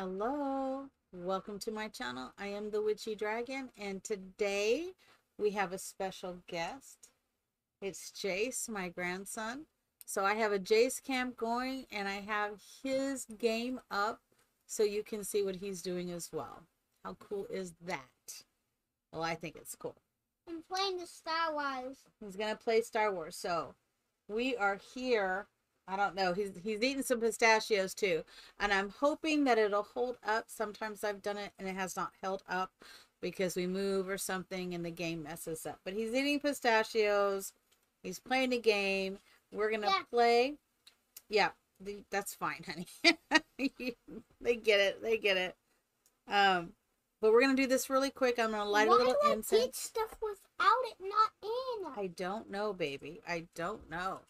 Hello, welcome to my channel. I am the Witchy Dragon, and today we have a special guest. It's Jase, my grandson. So I have a Jase camp going, and I have his game up so you can see what he's doing as well. How cool is that? Well, I think it's cool. I'm playing the Star Wars. He's gonna play Star Wars. So we are here. I don't know. He's he's eating some pistachios too, and I'm hoping that it'll hold up. Sometimes I've done it and it has not held up because we move or something and the game messes up. But he's eating pistachios. He's playing a game. We're gonna Yeah. play. Yeah, the- that's fine, honey. they get it. They get it. Um, but we're gonna do this really quick. I'm gonna light Why a little do I incense. get stuff without it not in? I don't know, baby. I don't know.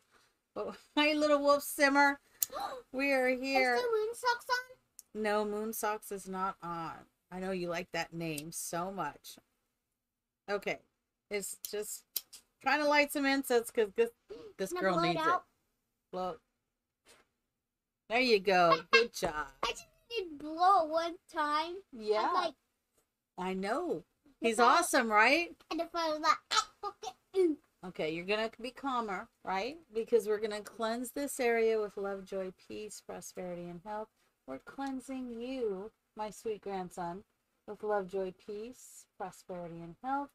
But my little wolf simmer, we are Is here. the moon socks on? No, Moon Socks is not on. I know you like that name so much. Okay. It's just trying to light some incense because this, this girl blow needs it. out? Blow. There you go. Good job. I just did blow one time. Yeah, I'm like, I know. He's awesome, right? And if I was like, ah, okay. You're gonna be calmer, right? Because we're gonna cleanse this area with love, joy, peace, prosperity, and health. We're cleansing you, my sweet grandson, with love, joy, peace, prosperity, and health.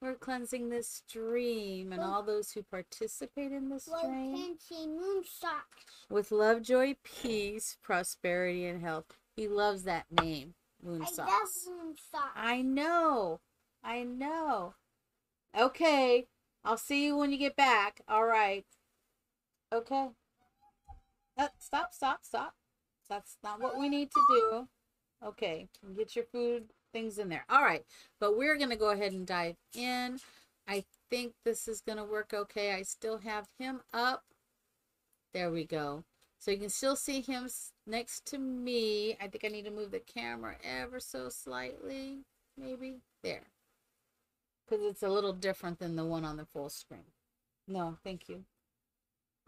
We're cleansing this stream and all those who participate in this well, stream can see moon socks. with love, joy, peace, prosperity, and health. He loves that name, Moon I Socks. love moon socks. I know. I know. Okay. I'll see you when you get back. All right. Okay. Uh, stop, stop, stop. That's not what we need to do. Okay. Get your food things in there. All right. But we're going to go ahead and dive in. I think this is going to work okay. I still have him up. There we go. So you can still see him next to me. I think I need to move the camera ever so slightly. Maybe. There. Because it's a little different than the one on the full screen. No, thank you.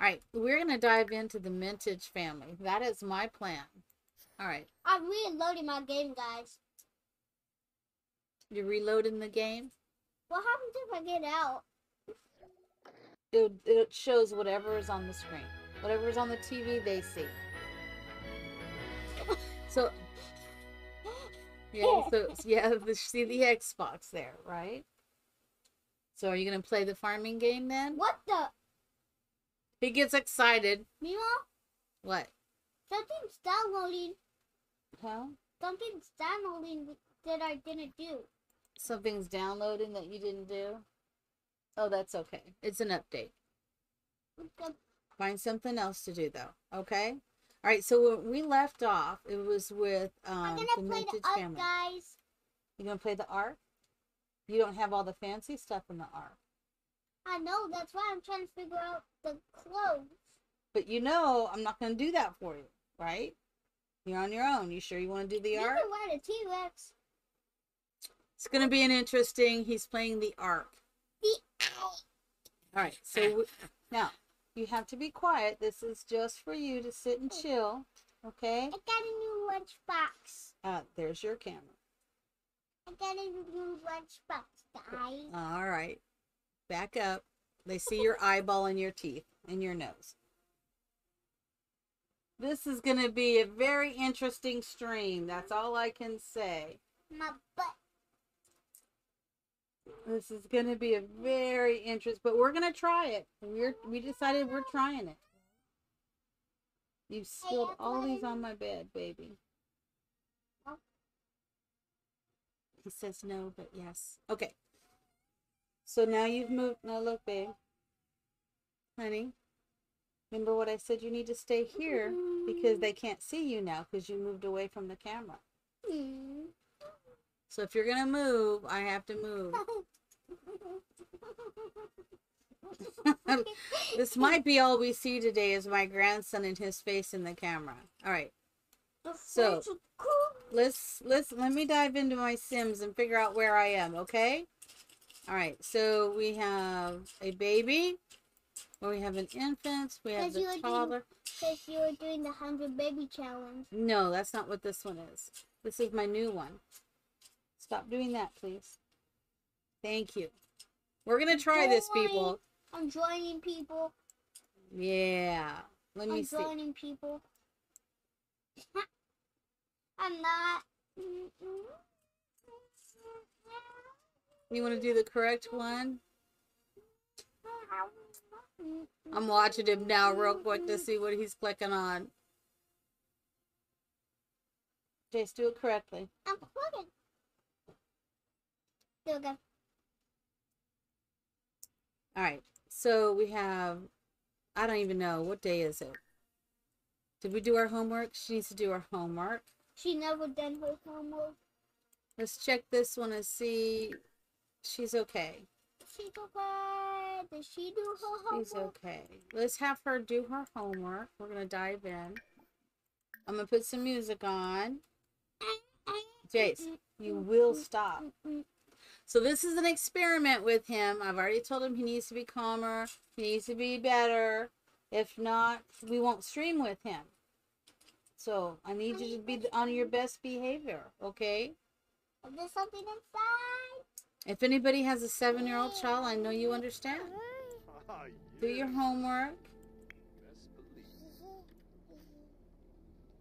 All right. We're going to dive into the Mintage family. That is my plan. All right. I'm reloading my game, guys. You're reloading the game. What happens if I get out? It, it shows whatever is on the screen. Whatever is on the TV, they see. So, yeah, so yeah, the, see the Xbox there, right? So, are you gonna play the farming game then? What the? He gets excited. Mima, What? something's downloading. Huh? Something's downloading that I didn't do. Something's downloading that you didn't do. Oh, that's okay. It's an update. The- Find something else to do though. Okay. All right. So when we left off, it was with um, I'm the gonna play the up, family. guys. You gonna play the Ark? You don't have all the fancy stuff in the Ark, I know. That's why I'm trying to figure out the clothes. but you know I'm not gonna do that for you, right? You're on your own. You sure you want to do the You Ark? can wear the T-Rex. It's gonna be an interesting. He's playing the Ark. The All right. So w- now you have to be quiet. This is just for you to sit and chill. Okay. I got a new lunchbox. Uh, there's your camera. I got a new lunchbox, guys. All right. Back up. They see your eyeball and your teeth and your nose. This is going to be a very interesting stream. That's all I can say. My butt. This is going to be a very interesting, but we're going to try it. We're we decided we're trying it. You spilled all these on my bed, baby. Oh. He says no, but yes. Okay. So now you've moved. Now look, babe. Honey. Remember what I said? You need to stay here because they can't see you now because you moved away from the camera. So if you're going to move, I have to move. this might be all we see today is my grandson and his face in the camera. All right. So- face is cool. let's let's let me dive into my sims and figure out where i am okay all right so we have a baby we have an infant, we have the you were doing- toddler. Because you were doing the 100 baby challenge. No, that's not what this one is. This is my new one. Stop doing that, please. Thank you. We're gonna try this, people. I'm joining people. Yeah. Let me see. I'm joining people. I'm not. You want to do the correct one? I'm watching him now real quick to see what he's clicking on. Jase, do it correctly. I'm clicking. There we go. All right. So we have, I don't even know. What day is it? Did we do our homework? She needs to do her homework. She never done her homework. Let's check this one and see. She's okay. She's okay. Did she do her homework? She's okay. Let's have her do her homework. We're going to dive in. I'm going to put some music on. Jase, you will stop. So this is an experiment with him. I've already told him he needs to be calmer. He needs to be better. If not, we won't stream with him. So I need you to be on your best behavior, okay? Is there something inside? If anybody has a seven-year-old child, I know you understand. Do your homework.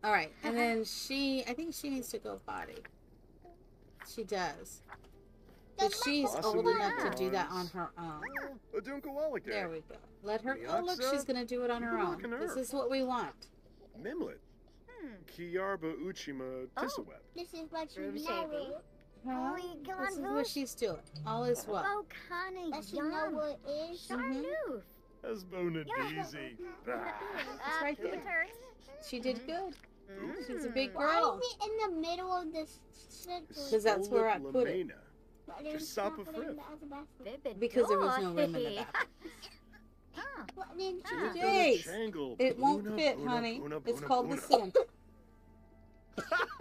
All right, and uh-huh. then she, I think she needs to go potty. She does. But she's old enough to do that on her own. A Dunkawalake. There we go. Let her. Oh, look, she's gonna do it on her own. This is what we want. Mimlet. Kiarba Uchima Tisaweb. This is what she Ruby know. Huh? Oh, This is what she's doing. All is well. Oh, Connie, Does she know yum. what it is? Charnoof. As Bona Deezy. Bah. Uh, right there. She did good. Mm. She's a big girl. Why girl. is it in the middle of this Because that's where I put it. Lamena. Just stop a put it frip. the other basket? Vivid Because there was no room in the joy. bathroom. Why didn't you do Jase, Jangle, It won't Buna, fit, Buna, honey. Buna, It's Buna, called the Buna. sin.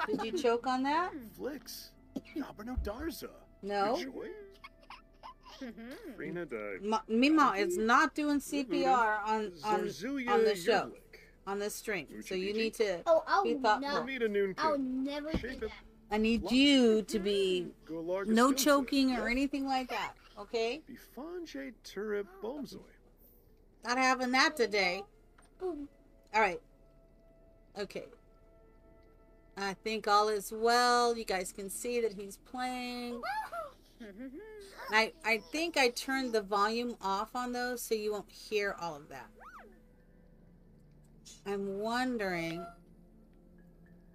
Did you choke on that? Flicks. Yabano Darza. No. Joy. Rena de Ma- Mima is not doing CPR on on on the show. Yudlik. on this stream. So you need to. Oh, I Be would thoughtful. no. Ramita Noon I would Kid. never do Shape it. that. I need you to be no choking or anything like that. Okay? Bifanje Turip Not having that today. Boom. All right. Okay. I think all is well. You guys can see that he's playing. I I think I turned the volume off on those so you won't hear all of that. I'm wondering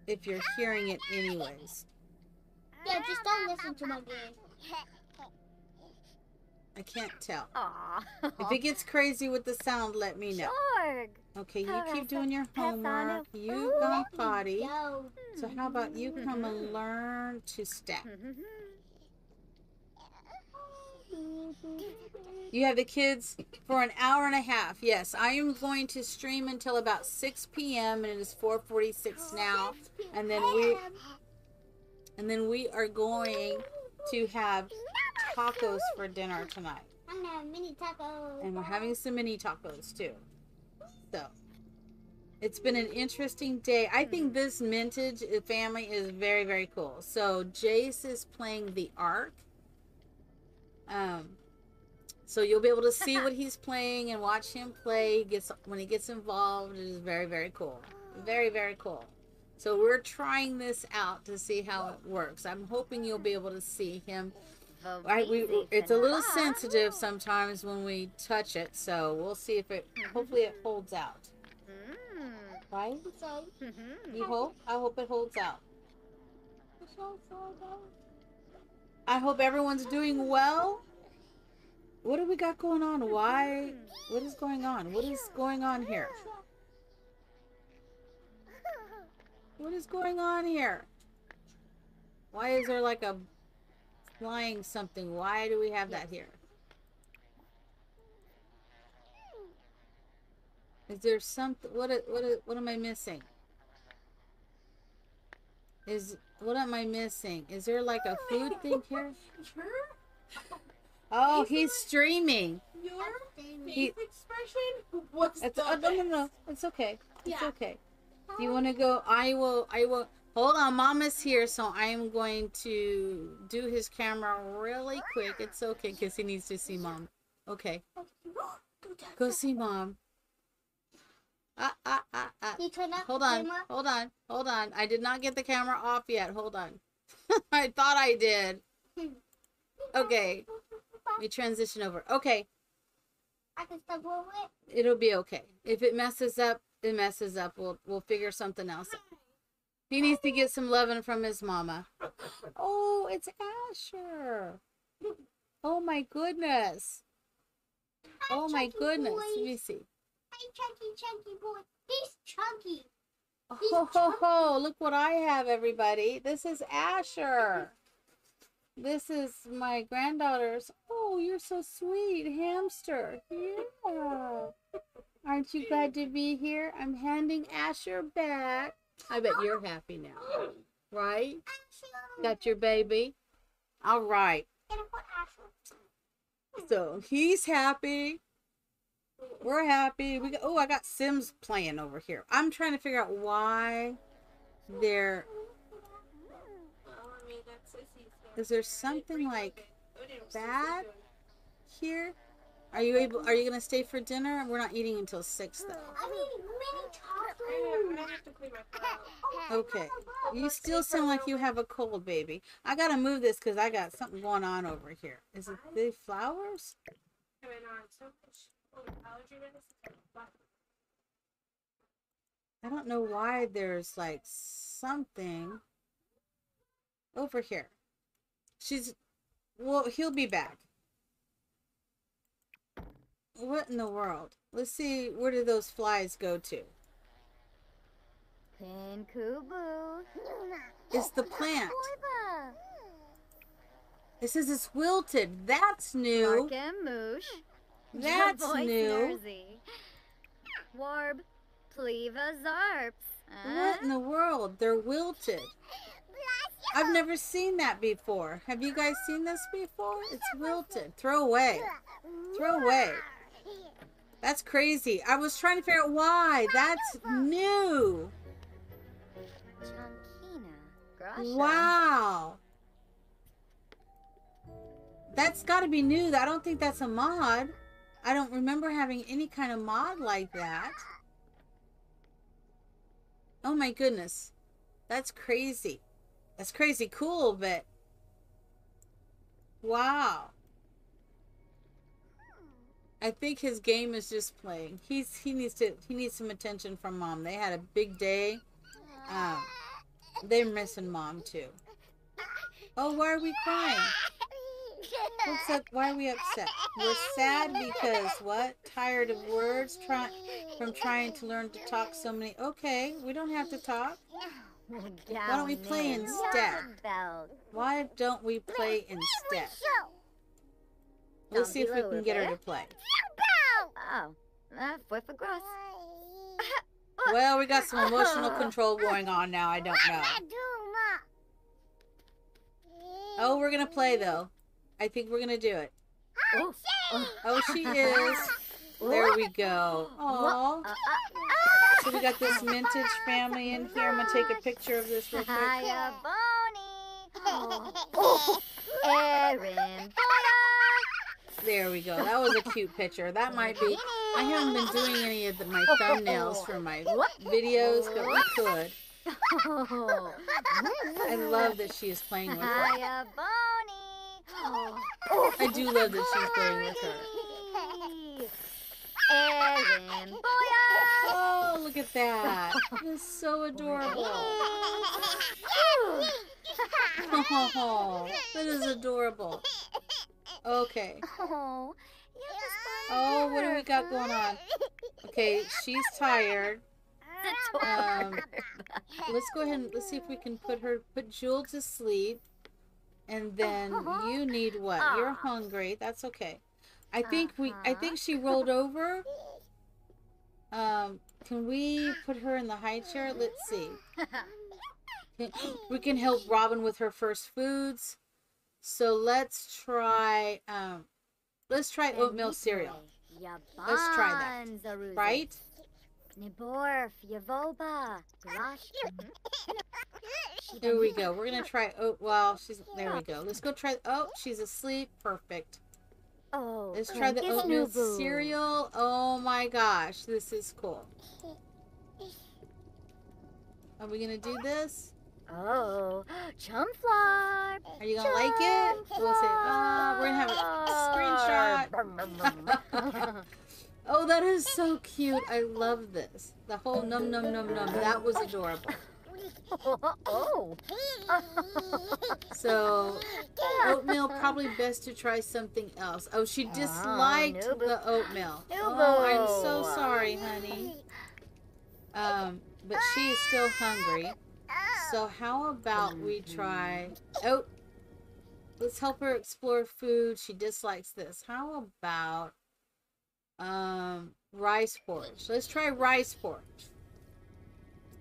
if you're hearing it anyways. Yeah, just don't listen to my game. I can't tell. Aw. If it gets crazy with the sound, let me know. Jorg. Okay, you keep doing your homework. You go potty. go. So how about you come and learn to stack? You have the kids for an hour and a half. Yes, I am going to stream until about 6 p.m. and it is 4:46 now. And then we and then we are going to have tacos for dinner tonight. I'm gonna have mini tacos. And we're having some mini tacos too. So it's been an interesting day. I think this mintage family is very, very cool. So Jase is playing the Ark. Um so you'll be able to see what he's playing and watch him play. He gets when he gets involved, it is very, very cool. Very, very cool. So we're trying this out to see how it works. I'm hoping you'll be able to see him Right, we, it's a little sensitive sometimes when we touch it, so we'll see if it. Hopefully, it holds out. Right? So, You hope? I hope it holds out. I hope everyone's doing well. What do we got going on? Why? What is going on? What is going on here? What is going on here? Why is there like a flying something? Why do we have that here? Is there something? What? What? What am I missing? Is what am I missing? Is there like a food thing here? Oh, he's streaming. Your He- face expression was It's the oh, no, no, no. It's okay. It's Yeah. okay. Do you want to go? I will. I will. Hold on, Mama's here, so I am going to do his camera really quick. It's okay because he needs to see Mom. Okay, oh, go see Mom. Ah, ah, ah, ah. You turn Hold on, camera? hold on, hold on. I did not get the camera off yet. Hold on. I thought I did. Okay, me transition over. Okay, I can still roll it. it'll be okay. If it messes up, it messes up. We'll we'll figure something else out. He needs to get some loving from his mama. Oh, it's Asher. Oh my goodness. Oh my goodness. Let me see. Hey, chunky, chunky boy. He's chunky. Oh, ho, ho, look what I have, everybody. This is Asher. This is my granddaughter's. Oh, you're so sweet, hamster. Yeah. Aren't you glad to be here? I'm handing Asher back. I bet you're happy now, right? Got your baby? All right. Gonna put Asher. So he's happy. We're happy. We got, oh, I got Sims playing over here. I'm trying to figure out why they're. Well, I mean, that's Sissy's thing. Is there something like What did Sissy that? here? Are you able? Are you gonna stay for dinner? We're not eating until six though. I mean, mini I have, I tacos. have to clean my throat. Okay. You still sound like you have a cold, baby. I gotta move this because I got something going on over here. Is it the flowers? I've been on so much allergy medicine. But I don't know why there's like something over here. She's well, he'll be back. What in the world? Let's see where did those flies go to? It's the plant. It says it's wilted. That's new. Mark and Moosh. That's Voice new. Nursey. Warb. Pleva Zarps. What in the world? They're wilted. I've never seen that before. Have you guys seen this before? It's wilted. Throw away. Throw away. That's crazy. I was trying to figure out why. That's new. Wow. That's got to be new. I don't think that's a mod. I don't remember having any kind of mod like that. Oh my goodness. That's crazy. That's crazy cool, but wow. I think his game is just playing. He's he needs to he needs some attention from mom. They had a big day. Um, they're missing mom too. Oh, why are we crying? What's up? Why are we upset? We're sad because what? Tired of words try, from trying to learn to talk so many. Okay, we don't have to talk. Why don't we play instead? Why don't we play instead? Let's see if we can get her to play. Oh, uh, fue for gross. Well, we got some emotional control going on now. I don't know. Oh, we're gonna play though. I think we're gonna do it. Oh, oh, Oh, she is. There we go. Aww. uh, uh, So we got this Mintage family in here. I'm gonna take a picture of this real quick. Hiya, Bonnie. Oh, Erin, There we go. That was a cute picture. That might be. I haven't been doing any of the, my thumbnails for my videos, but we could. Oh. I love that she is playing with her. Hiya, Bonnie. Oh. I do love that she's playing with her. Boya. Oh, look at that. It's so adorable. Oh, that is adorable. Okay. Oh, Oh, what do we got going on? Okay, she's tired. Um, let's go ahead and let's see if we can put her put Jewel to sleep. And then you need what? You're hungry. That's okay. I think we I think she rolled over. Um, can we put her in the high chair? Let's see. We can help Robin with her first foods. So let's try um Let's try oatmeal cereal. Let's try that. Right? Niborf, Yavoba, Grash. Here we go. We're gonna try Oh, Well, she's there. We go. Let's go try. Oh, she's asleep. Perfect. Oh, Let's try the oatmeal cereal. Oh my gosh, this is cool. Are we gonna do this? Oh, Chumflar. Are you gonna like it? We'll say. Uh, we're gonna have a screenshot. Oh, that is so cute. I love this. The whole num num num num. That was adorable. oh. So oatmeal probably best to try something else. Oh, she disliked Nubu. the oatmeal. Oh, I'm so sorry, honey. Um, but she is still hungry. So how about we try? Oh, let's help her explore food. She dislikes this. How about um rice porridge? Let's try rice porridge.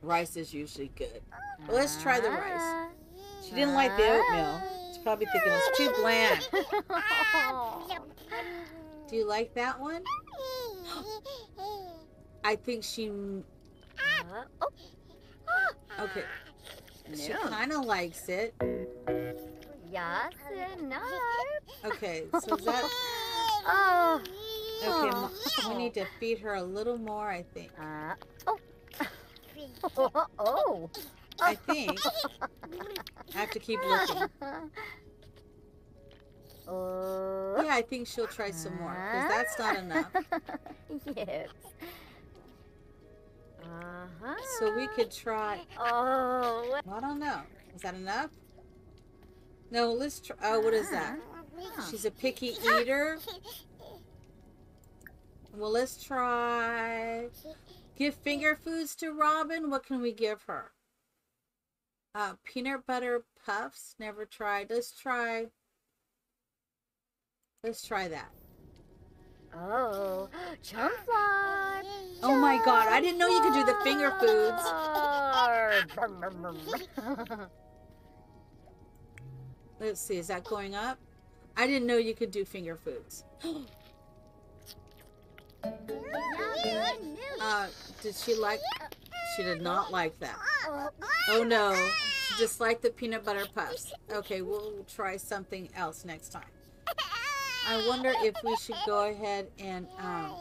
Rice is usually good. Well, let's try the rice. She didn't like the oatmeal. She's probably thinking it's too bland. Do you like that one? I think she. Okay, she kind of likes it. Yes, no. Okay, so that. Oh. Okay, we need to feed her a little more. I think. Uh, oh. oh. I think. I have to keep looking. Oh. Yeah, I think she'll try some more because that's not enough. yes. Uh-huh. So we could try. Oh. I don't know. Is that enough? No, let's try. Oh, what is that? She's a picky eater. Well, let's try. Give finger foods to Robin. What can we give her? Uh, peanut butter puffs. Never tried. Let's try. Let's try that. Oh. Chumflar. Oh my god, I didn't know you could do the finger foods. Let's see, is that going up? I didn't know you could do finger foods. Uh, did she like? She did not like that. Oh no, she disliked the peanut butter puffs. Okay, we'll try something else next time. I wonder if we should go ahead and um,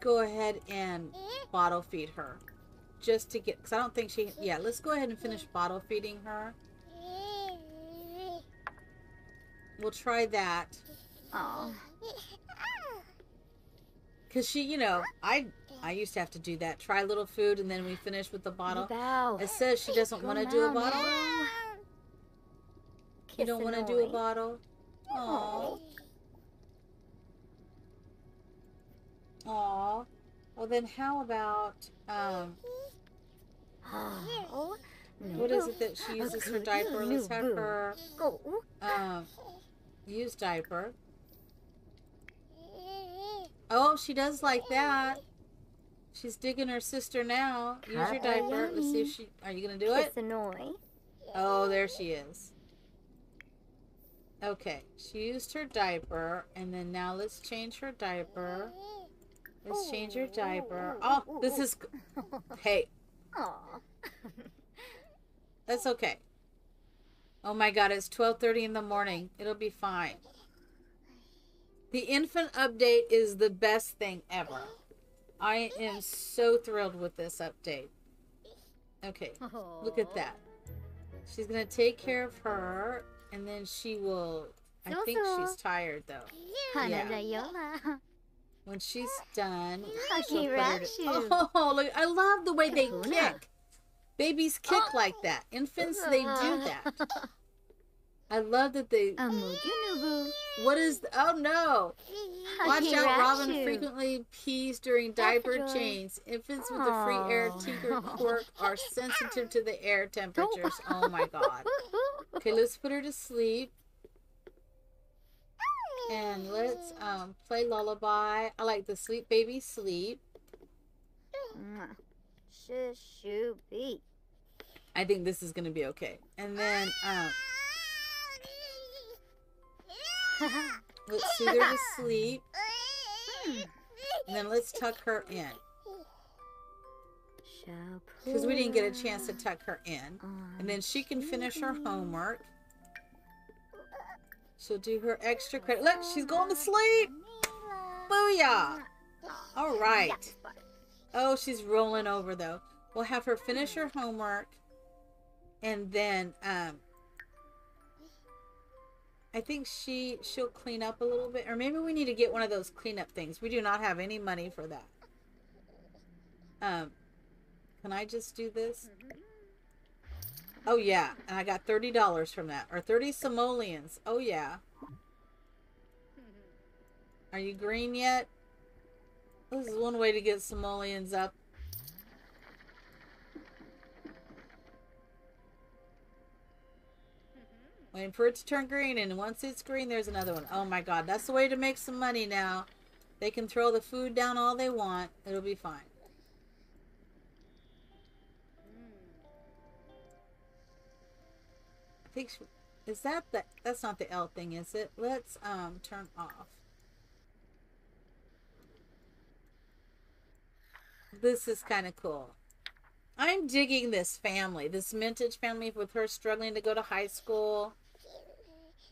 go ahead and bottle feed her, just to get. Cause I don't think she. Yeah, let's go ahead and finish bottle feeding her. We'll try that. Oh. Cause she, you know, I I used to have to do that. Try a little food and then we finish with the bottle. It says she doesn't want to do a bottle. You don't want to do a bottle. Aww. Aww. Well then, how about um? Oh. What is it that she uses her diaper? Let's have her Oh. um use diaper. Oh, she does like that. She's digging her sister now. Use your diaper. Let's see if she. Are you gonna do it? Kissanoi. Oh, there she is. Okay, she used her diaper, and then now let's change her diaper. Let's change her diaper. Oh, this is. Hey, Aw. that's okay. Oh my God, it's twelve thirty in the morning. It'll be fine. The infant update is the best thing ever. I am so thrilled with this update. Okay, look at that. She's gonna take care of her, and then she will. I think she's tired though. Yeah. When she's done, she'll to- Oh, look! I love the way they kick. Babies kick like that. Infants, they do that. I love that they. Amujunubu. What is? Oh no! Watch out! Robin frequently pees during diaper Joy. change. Infants with a free air tinker quirk are sensitive to the air temperatures. Oh my god! Okay, let's put her to sleep. And let's um, play lullaby. I like the sleep baby sleep. I think this is gonna be okay. And then um, Let's soothe her to sleep. And then let's tuck her in. Because we didn't get a chance to tuck her in. And then she can finish her homework. She'll do her extra credit. Look, she's going to sleep. Booyah. All right. Oh, she's rolling over though. We'll have her finish her homework. And then um I think she she'll clean up a little bit or maybe we need to get one of those cleanup things. We do not have any money for that. Um can I just do this? Oh yeah, and I got $30 from that or 30 simoleons. Oh yeah. Are you green yet? This is one way to get simoleons up. Waiting for it to turn green, and once it's green, there's another one. Oh my god, that's the way to make some money now. They can throw the food down all they want. It'll be fine. I think is that the that's not the L thing, is it? Let's um turn off. This is kind of cool. I'm digging this family, this Mintage family with her struggling to go to high school,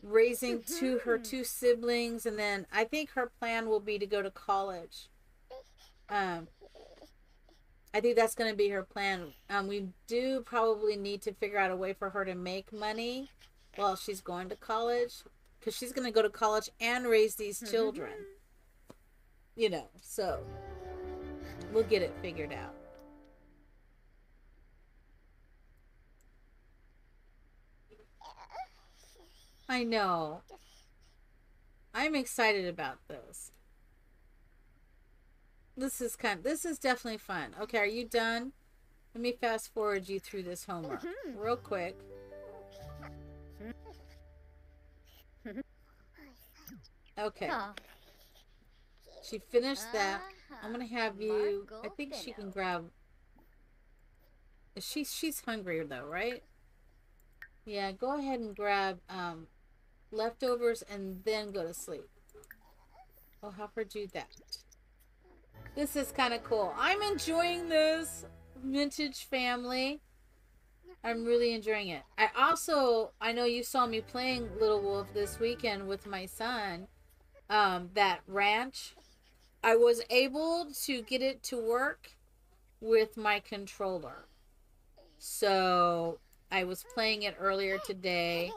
raising two her two siblings, and then I think her plan will be to go to college. Um, I think that's going to be her plan. Um, we do probably need to figure out a way for her to make money while she's going to college, because she's going to go to college and raise these children. You know, so we'll get it figured out. I know. I'm excited about this. This is kind this is definitely fun. Okay, are you done? Let me fast forward you through this homework real quick. Okay. She finished that. I'm gonna have you. I think she can grab. She's she's hungry though, right? Yeah. Go ahead and grab um, leftovers and then go to sleep. I'll have her do that. This is kind of cool. I'm enjoying this Mintage family. I'm really enjoying it. I also I know you saw me playing Little Wolf this weekend with my son. Um, that ranch I was able to get it to work with my controller. So I was playing it earlier today.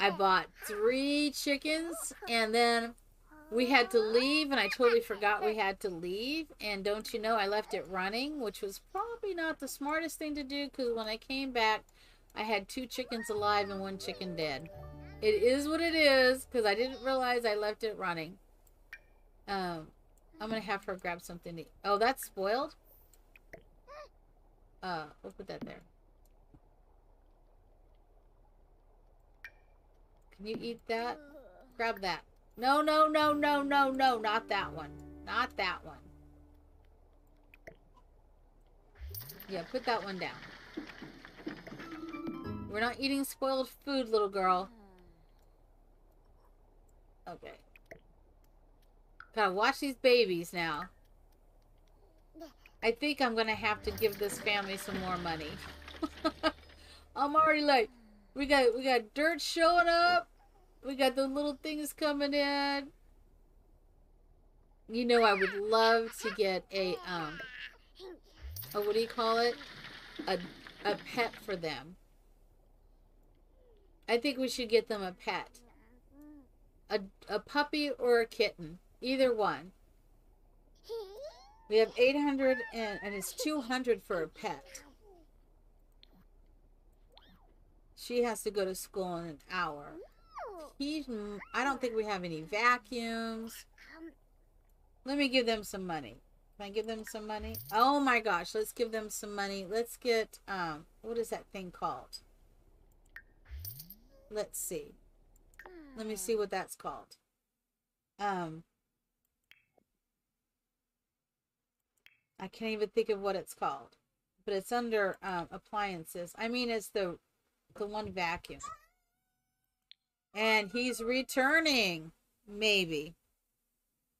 I bought three chickens and then we had to leave and I totally forgot we had to leave. And don't you know, I left it running, which was probably not the smartest thing to do because when I came back, I had two chickens alive and one chicken dead. It is what it is because I didn't realize I left it running. Um, I'm gonna have her grab something to eat. Oh, that's spoiled? Uh, we'll put that there. Can you eat that? Grab that. No, no, no, no, no, no, not that one. Not that one. Yeah, put that one down. We're not eating spoiled food, little girl. Okay. Gotta watch these babies now. I think I'm gonna have to give this family some more money. I'm already like, we got we got dirt showing up. We got the little things coming in. You know, I would love to get a um, a what do you call it? A a pet for them. I think we should get them a pet. A a puppy or a kitten. Either one. We have 800 and, and it's 200 for a pet. She has to go to school in an hour. He's, I don't think we have any vacuums. Let me give them some money. Can I give them some money? Oh my gosh, let's give them some money. Let's get, um, what is that thing called? Let's see. Let me see what that's called. Um, I can't even think of what it's called, but it's under um, appliances. I mean, it's the the one vacuum. And he's returning. Maybe.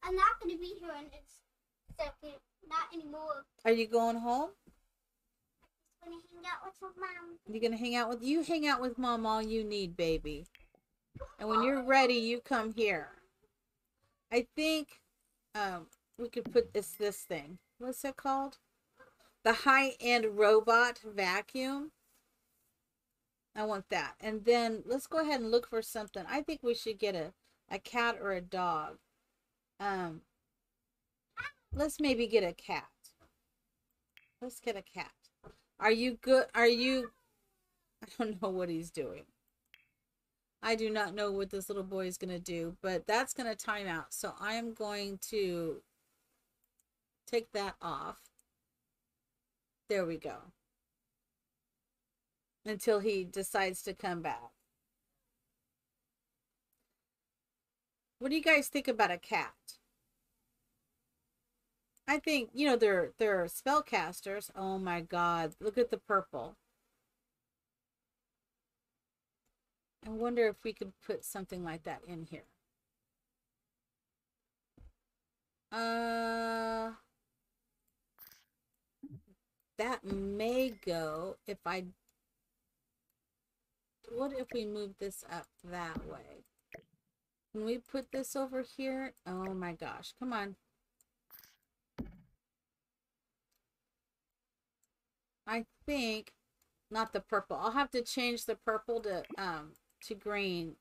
I'm not gonna be here in a second. Not anymore. Are you going home? I'm gonna hang out with mom. You gonna hang out with you hang out with mom all you need, baby. And when you're ready, you come here. I think um we could put this this thing. What's it called? The high end robot vacuum. I want that. And then let's go ahead and look for something. I think we should get a, a cat or a dog. Um let's maybe get a cat. Let's get a cat. Are you good? Are you I don't know what he's doing. I do not know what this little boy is going to do, but that's going to time out. So I am going to take that off. There we go. Until he decides to come back. What do you guys think about a cat? I think, you know, they're they're spellcasters. Oh my god, look at the purple. I wonder if we could put something like that in here. Uh, that may go if I. What if we move this up that way? Can we put this over here? Oh my gosh, come on. I think not the purple. I'll have to change the purple to um to green.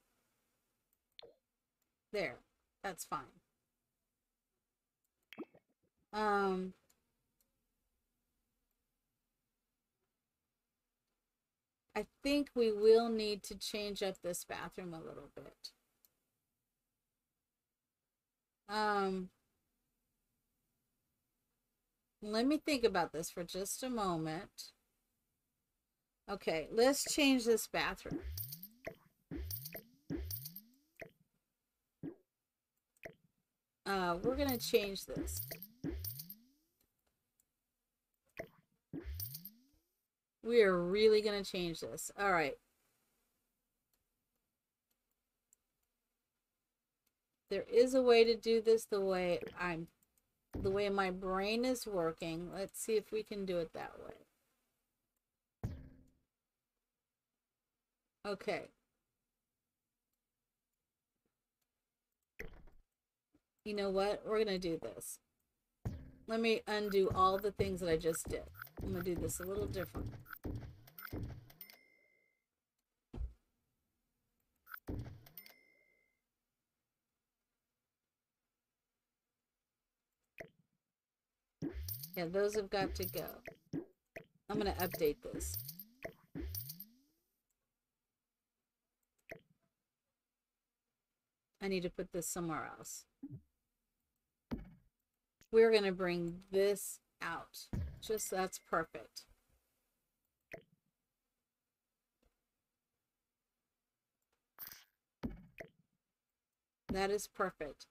There. That's fine. Um I think we will need to change up this bathroom a little bit. Um let me think about this for just a moment. Okay, let's change this bathroom. Uh, we're gonna change this. We are really gonna change this. All right. There is a way to do this the way I'm, the way my brain is working. Let's see if we can do it that way. Okay. You know what? We're going to do this. Let me undo all the things that I just did. I'm going to do this a little different. Yeah, those have got to go. I'm going to update this. I need to put this somewhere else. We're going to bring this out. Just that's perfect. That is perfect.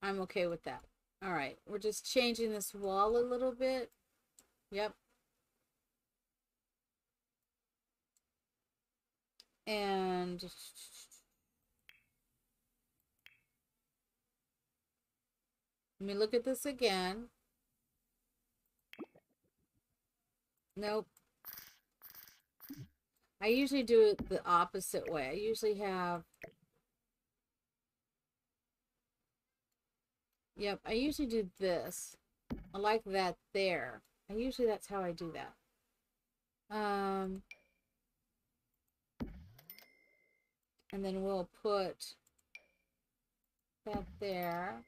I'm okay with that. All right, we're just changing this wall a little bit. Yep. And let me look at this again. Nope. I usually do it the opposite way. I usually have Yep, I usually do this. I like that there. I usually that's how I do that. Um, and then we'll put that there.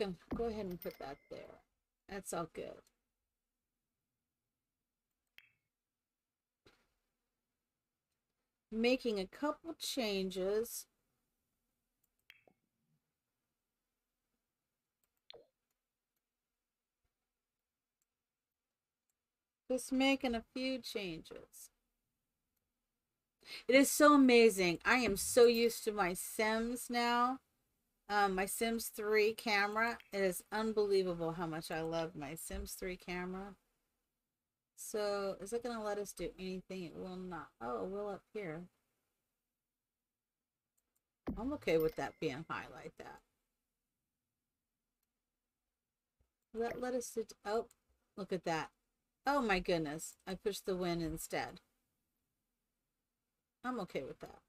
Okay, go ahead and put that there. That's all good. making a couple changes. Just making a few changes. It is so amazing. I am so used to my Sims now. Um, my Sims 3 camera. It is unbelievable how much I love my Sims 3 camera. So, is it going to let us do anything? It will not. Oh, it will up here. I'm okay with that being high like that. Let, let us do... Oh, look at that. Oh my goodness. I pushed the win instead. I'm okay with that.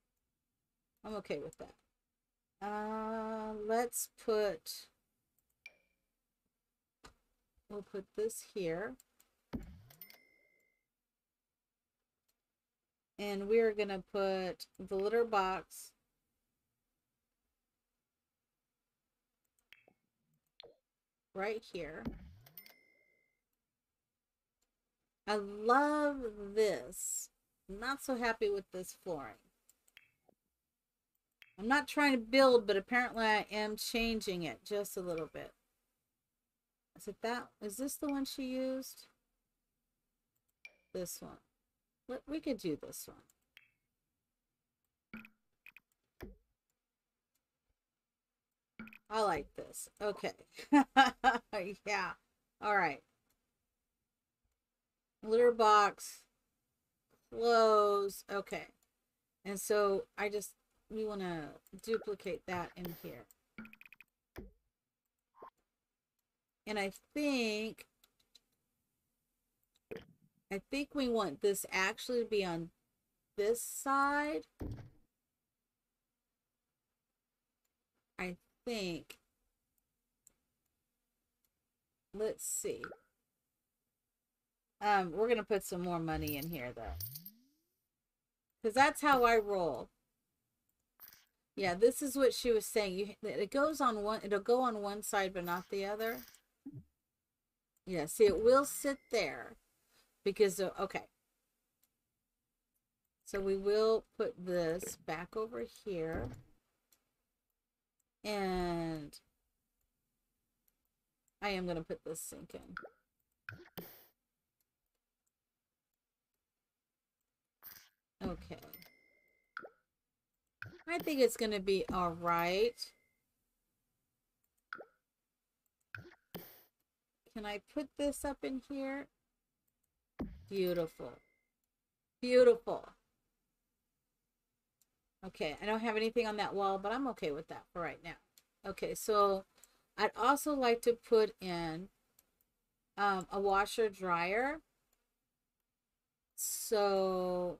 I'm okay with that. Uh, let's put... We'll put this here. And we're going to put the litter box right here. I love this. not so happy with this flooring. I'm not trying to build, but apparently I am changing it just a little bit. Is it that? Is this the one she used? This one. We could do this one. I like this. Okay. yeah. All right. Litter box. Close. Okay. And so I just, we want to duplicate that in here. And I think, I think we want this actually to be on this side. I think, let's see. Um, we're going to put some more money in here, though. Because that's how I roll. Yeah, this is what she was saying. You, it goes on one, it'll go on one side, but not the other. Yeah, see, it will sit there because, of, okay. So we will put this back over here. And I am going to put this sink in. Okay. I think it's going to be all right. Can I put this up in here? Beautiful. Beautiful. Okay, I don't have anything on that wall, but I'm okay with that for right now. Okay, so I'd also like to put in um, a washer dryer. So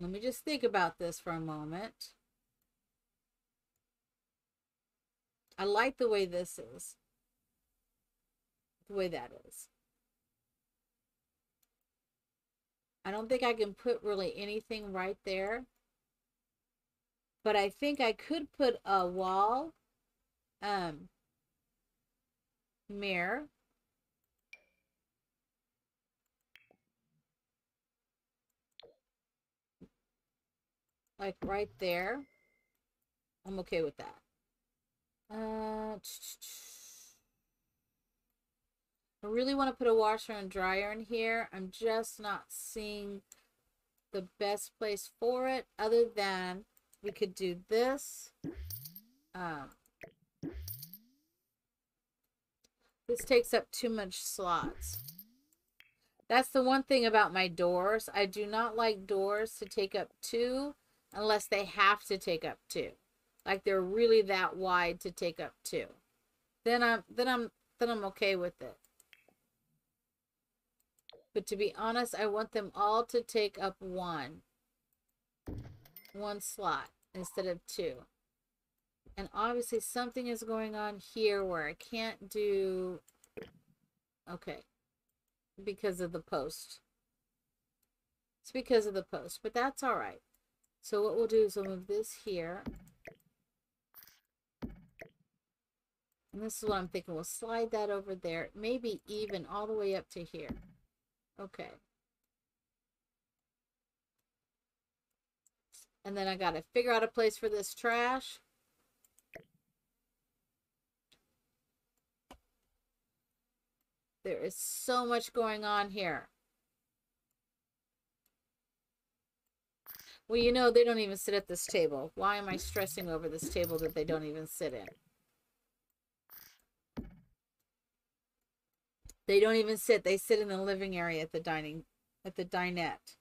let me just think about this for a moment. I like the way this is. The way that is. I don't think I can put really anything right there. But I think I could put a wall um, mirror. Like right there. I'm okay with that. Uh, I really want to put a washer and dryer in here. I'm just not seeing the best place for it other than we could do this. Um, this takes up too much slots. That's the one thing about my doors. I do not like doors to take up two unless they have to take up two. Like they're really that wide to take up two. Then I'm then I'm then I'm okay with it. But to be honest, I want them all to take up one. One slot instead of two. And obviously something is going on here where I can't do... Okay. Because of the post. It's because of the post, but that's alright. So what we'll do is we'll move this here. And this is what I'm thinking. We'll slide that over there. Maybe even all the way up to here. Okay. And then I got to figure out a place for this trash. There is so much going on here. Well, you know, they don't even sit at this table. Why am I stressing over this table that they don't even sit in? They don't even sit. They sit in the living area at the dining, at the dinette.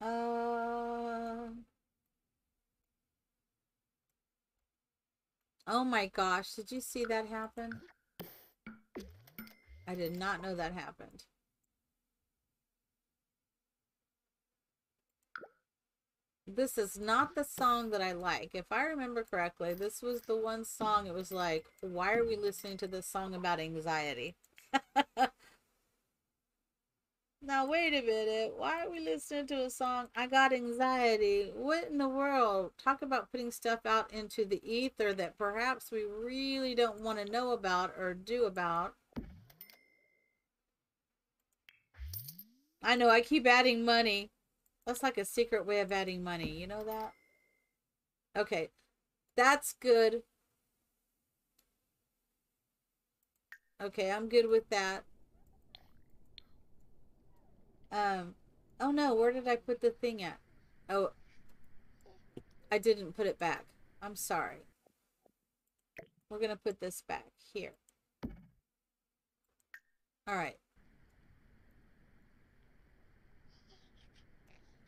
Uh... Oh my gosh, did you see that happen? I did not know that happened. This is not the song that I like. If I remember correctly, this was the one song it was like, why are we listening to this song about anxiety? now, wait a minute. Why are we listening to a song, I got anxiety? What in the world? Talk about putting stuff out into the ether that perhaps we really don't want to know about or do about. I know, I keep adding money. That's like a secret way of adding money. You know that? Okay. That's good. Okay, I'm good with that. Um, oh no, where did I put the thing at? Oh, I didn't put it back. I'm sorry. We're going to put this back here. All right.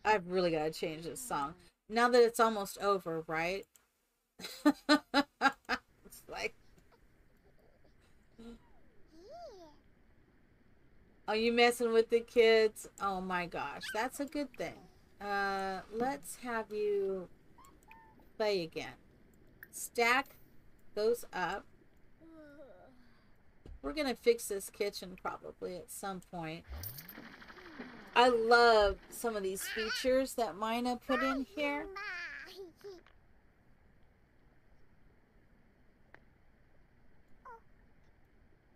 I've really got to change this song. Now that it's almost over, right? it's like, are you messing with the kids? Oh my gosh, that's a good thing. Uh, let's have you play again. Stack those up. We're going to fix this kitchen probably at some point. I love some of these features that Mina put in here.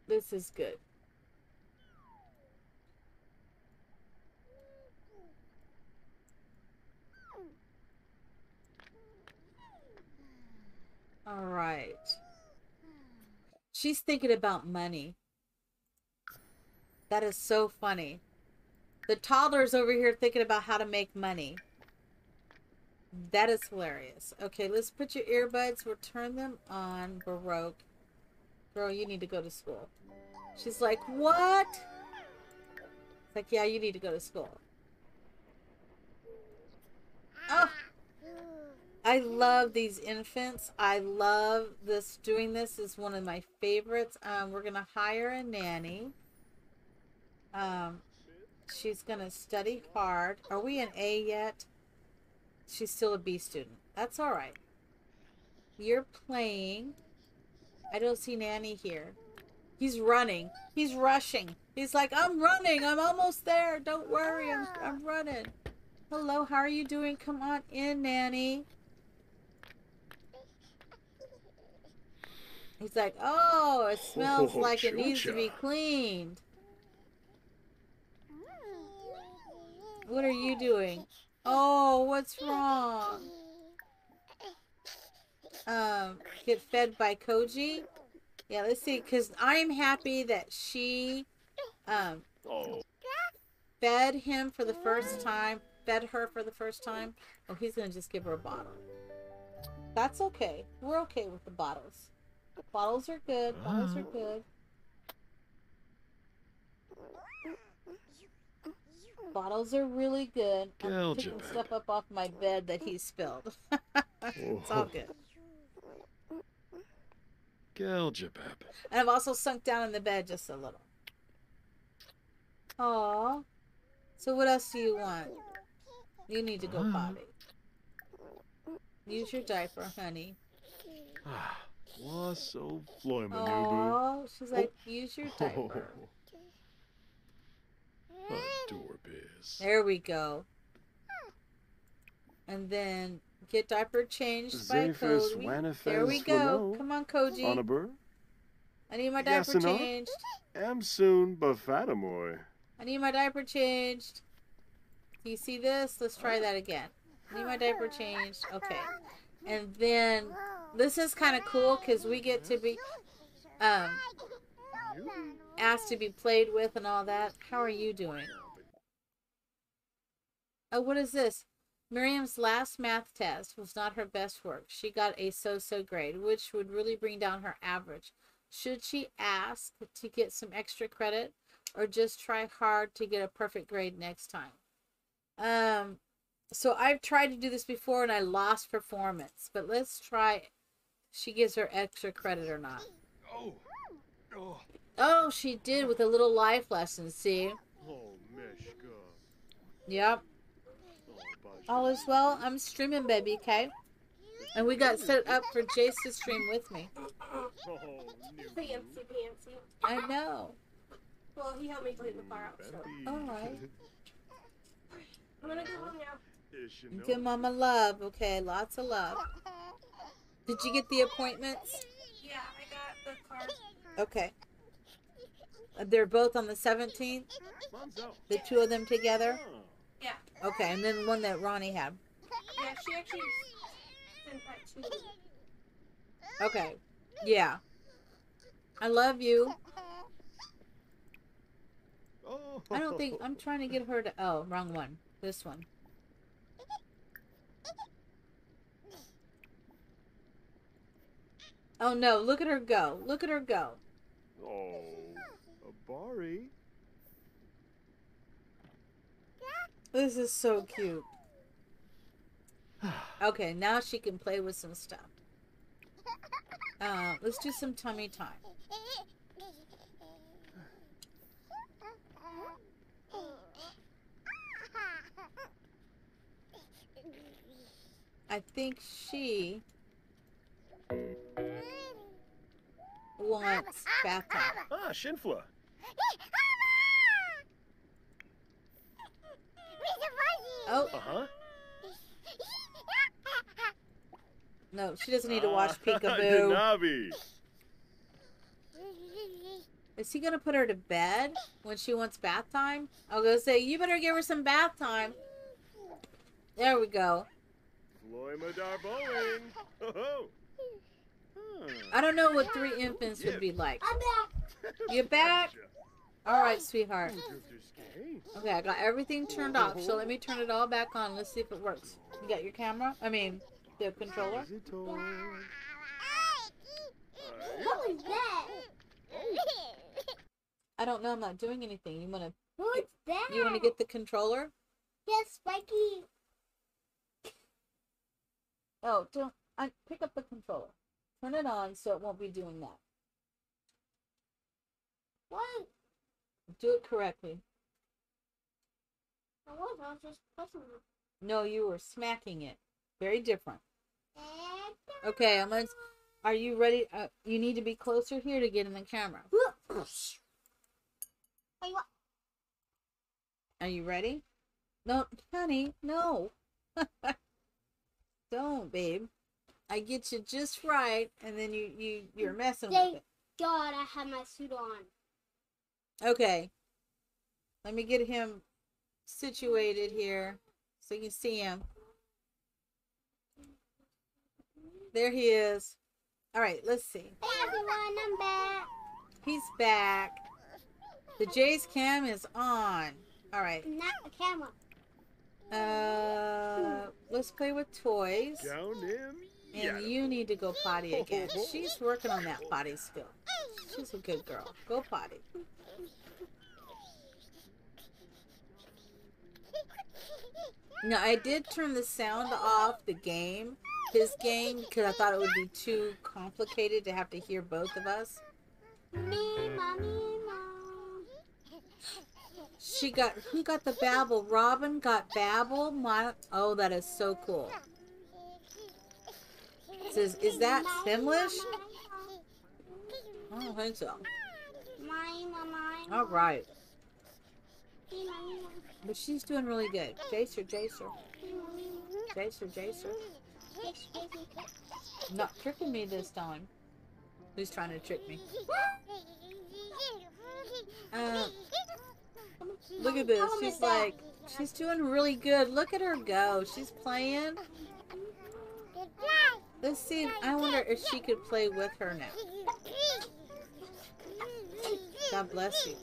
This is good. All right. She's thinking about money. That is so funny. The toddler's over here thinking about how to make money. That is hilarious. Okay, let's put your earbuds. We'll turn them on. Baroque. Girl, you need to go to school. She's like, what? It's like, yeah, you need to go to school. Oh, I love these infants. I love this. Doing this is one of my favorites. Um, we're going to hire a nanny. Um, She's going to study hard. Are we an A yet? She's still a B student. That's all right. You're playing. I don't see Nanny here. He's running. He's rushing. He's like, I'm running. I'm almost there. Don't worry. I'm, I'm running. Hello, how are you doing? Come on in, Nanny. He's like, oh, it smells Oh, like it needs to be cleaned. What are you doing? Oh, what's wrong? Um, get fed by Koji? Yeah, let's see, because I'm happy that she, um, Oh, fed him for the first time, fed her for the first time. Oh, he's gonna just give her a bottle. That's okay. We're okay with the bottles. Bottles are good. Bottles are good. Bottles are really good. I'm picking stuff up off my bed that he spilled. it's all good. Galjabab. And I've also sunk down in the bed just a little. Aw. So what else do you want? You need to go Huh? potty. Use your diaper, honey. Ah, Floymanubu. Oh, she's like, use your diaper. Adore There we go. And then get diaper changed by Cody. There we go. Come on, Koji. Onabur. I need my diaper changed. Am soon Bafatamoy. I need my diaper changed. Do you see this? Let's try that again. I need my diaper changed. Okay. And then this is kind of cool because we get to be um, asked to be played with and all that. How are you doing? Oh, what is this? Miriam's last math test was not her best work. She got a so so grade, which would really bring down her average. Should she ask to get some extra credit or just try hard to get a perfect grade next time? Um, so I've tried to do this before and I lost performance, but let's try she gives her extra credit or not. Oh. Oh. Oh, she did with a little life lesson, see? Oh. Yep. All is well. I'm streaming, baby, okay? And we got set up for Jase to stream with me. Oh, Fancy, fancy. I know. Well, he helped me clean the car out, so. All right. I'm gonna go home now. Give mama love, okay? Lots of love. Did you get the appointments? Yeah, I got the car. Okay. They're both on the 17th? The two of them together? Yeah. Okay, and then one that Ronnie had. Yeah, she actually sent that to me. Okay. Yeah. I love you. Oh. I don't think I'm trying to get her to. Oh, wrong one. This one. Oh no! Look at her go! Look at her go! Oh, a Bari. This is so cute. Okay, now she can play with some stuff. Uh, let's do some tummy time. I think she wants bath time. Ah, Shinfla. Oh Uh huh. no, she doesn't need to watch Ah, Peekaboo. Denavi. Is he gonna put her to bed when she wants bath time? I'll go say, you better give her some bath time. There we go. Floima Darboing. Ho ho. Huh. I don't know what three infants would be like. I'm back. You back? All right, sweetheart. Mm-hmm. Okay, I got everything turned off, so let me turn it all back on. Let's see if it works. You got your camera? I mean, the controller? Is? What was that? I don't know. I'm not doing anything. You wanna? What's that? You wanna get the controller? Yes, Spiky. Oh, don't. I pick up the controller. Turn it on so it won't be doing that. What? Do it correctly. I was, I was just pressing it. No, you were smacking it. Very different. Okay, I'm gonna. Are you ready? Uh, you need to be closer here to get in the camera. Are you ready? No, honey, no. Don't, babe. I get you just right, and then you you you're messing with Thank it. God I have my suit on. Okay. Let me get him situated here so you can see him. There he is. All right, let's see. Hey everyone, I'm back. He's back. The Jase cam is on. All right. Not the camera. Uh, let's play with toys. Down him. And you need to go potty again. She's working on that potty skill. She's a good girl. Go potty. Now, I did turn the sound off the game, his game, because I thought it would be too complicated to have to hear both of us. Me, mommy, mom. She got, who got the babble? Robin got babble? My, oh, that is so cool. Says, is that Simlish? I don't think so. All right. Me, mommy, mom. But she's doing really good. Jacer, Jacer. Jacer, Jacer. Not tricking me this time. Who's trying to trick me? Uh, look at this. She's like, she's doing really good. Look at her go. She's playing. Let's see. I wonder if she could play with her now. God bless you.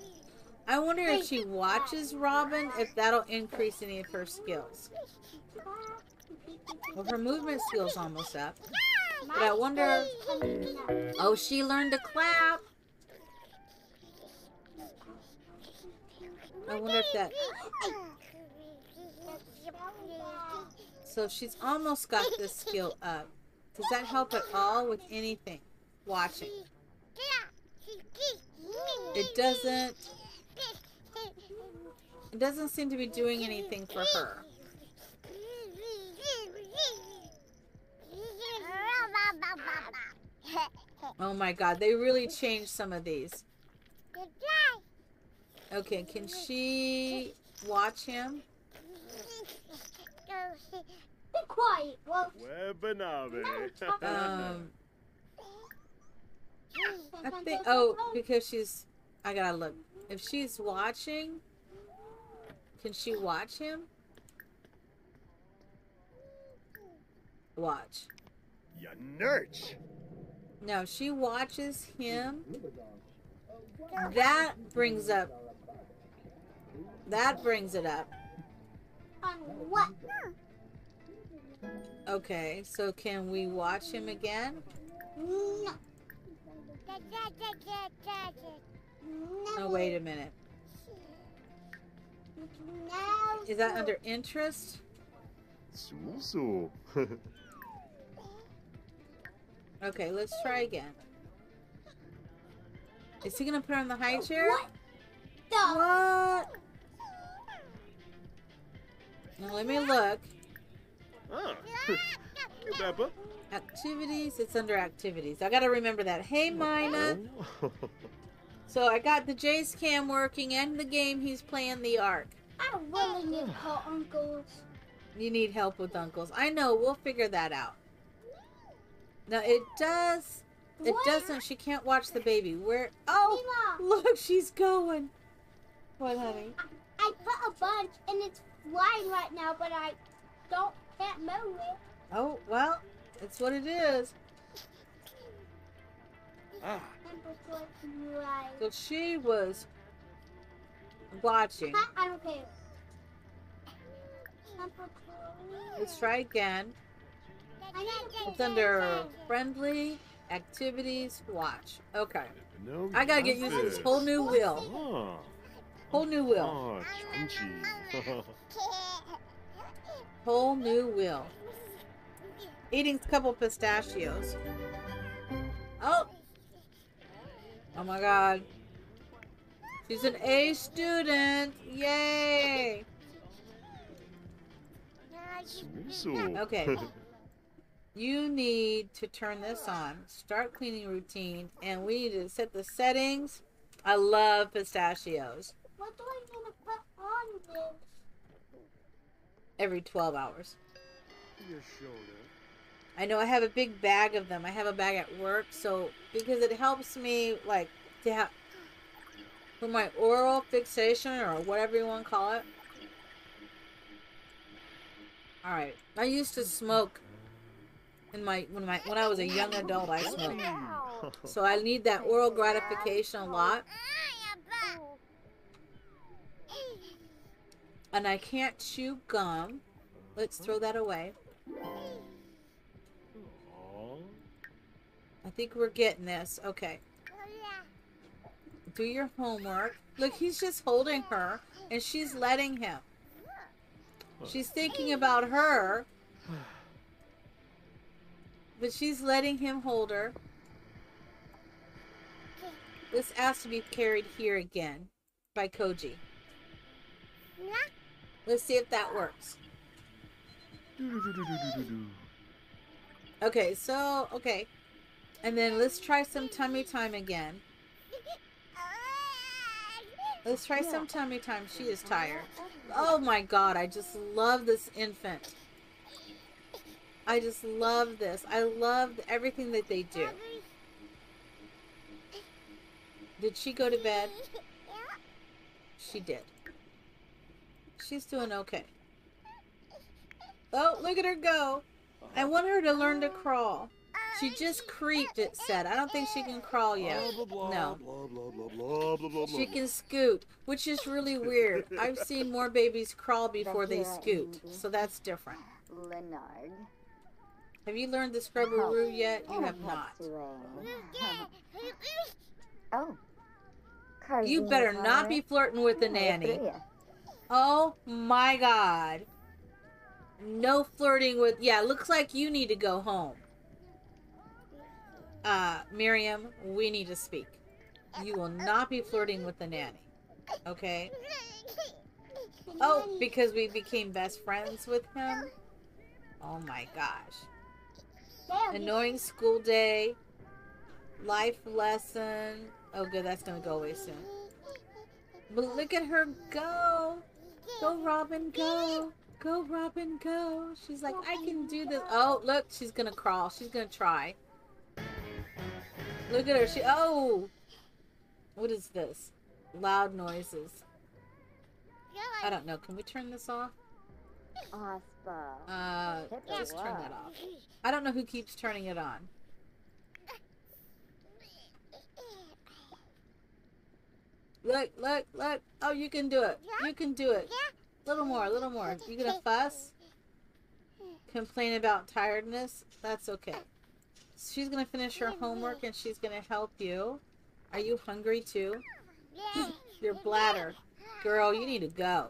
I wonder if she watches Robin, if that'll increase any of her skills. Well, her movement skill's almost up. But I wonder. Oh, she learned to clap. I wonder if that. So she's almost got this skill up. Does that help at all with anything? Watching. It doesn't. It doesn't seem to be doing anything for her. Oh my god, they really changed some of these. Okay, can she watch him? Be quiet. Well, Webanabe. Um, I think. Oh, because she's. I gotta look. If she's watching, can she watch him? Watch. You nurch. No, she watches him. That brings up. That brings it up. on what? Okay, so can we watch him again? No. Oh, wait a minute. Is that under interest? Susu. Okay, let's try again. Is he gonna put her in the high chair? What? The What? Now let me look. Hey, Beppa. Activities. It's under activities. I gotta remember that. Hey, oh, Mina. Oh. So I got the Jase cam working and the game he's playing the Ark. I really need to call uncles. You need help with uncles. I know. We'll figure that out. Now it does. It What? doesn't. She can't watch the baby. Where? Oh, Mima, look, she's going. What, honey? I put a bunch and it's flying right now, but I don't can't move it. Oh, well, it's what it is. ah. Number four, right. So she was watching. I, I don't care. Let's try again. It's under friendly activities. Watch. Okay. No. I gotta get used to this whole new wheel. Oh. Whole new wheel. Oh, Chunchi. Whole new wheel. Eating a couple pistachios. Oh. Oh my god. She's an A student. Yay. Okay. You need to turn this on. Start cleaning routine. And we need to set the settings. I love pistachios. What do I need to put on this? Every 12 hours. Your shoulder. I know I have a big bag of them. I have a bag at work, so because it helps me like to have for my oral fixation or whatever you want to call it. All right, I used to smoke in my when my when I was a young adult. I smoked, so I need that oral gratification a lot, and I can't chew gum. Let's throw that away. Aw. I think we're getting this. Okay. Do your homework. Look, he's just holding her and she's letting him. She's thinking about her. But she's letting him hold her. This has to be carried here again by Koji. Let's see if that works. Okay, so, okay. And then let's try some tummy time again. Let's try some tummy time. She is tired. Oh my god, I just love this infant. I just love this. I love everything that they do. Did she go to bed? She did. She's doing okay. Oh, look at her go. I want her to learn to crawl. She just creeped, it said. I don't think she can crawl yet. No. She can scoot, which is really weird. I've seen more babies crawl before they scoot, so that's different. Leonard. Have you learned the scrubberoo yet? You have not. Oh. You better not be flirting with the nanny. Oh my god. No flirting with. Yeah, looks like you need to go home. Uh, Miriam, we need to speak. You will not be flirting with the nanny. Okay? Oh, because we became best friends with him? Oh my gosh. Annoying school day. Life lesson. Oh, good, that's gonna go away soon. But look at her go. Go, Robin, go. Go, Robin, go. She's like, I can do this. Oh, look, she's gonna crawl. She's gonna try. Look at her. She. Oh! What is this? Loud noises. I don't know. Can we turn this off? Uh, just turn that off. I don't know who keeps turning it on. Look, look, look. Oh, you can do it. You can do it. A little more, a little more. You gonna fuss? Complain about tiredness? That's okay. She's gonna finish her homework and she's gonna help you. Are you hungry too? Your bladder. Girl, you need to go.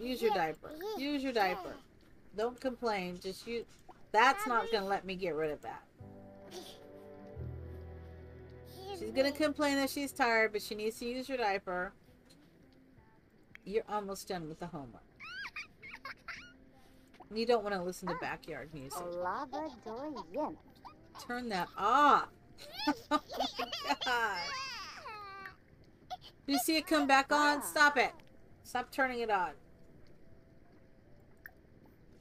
Use your diaper. Use your diaper. Don't complain. Just you. That's not gonna let me get rid of that. She's gonna complain that she's tired, but she needs to use your diaper. You're almost done with the homework. You don't want to listen to backyard music. Turn that off. oh my god. You see it come back on? Stop it. Stop turning it on.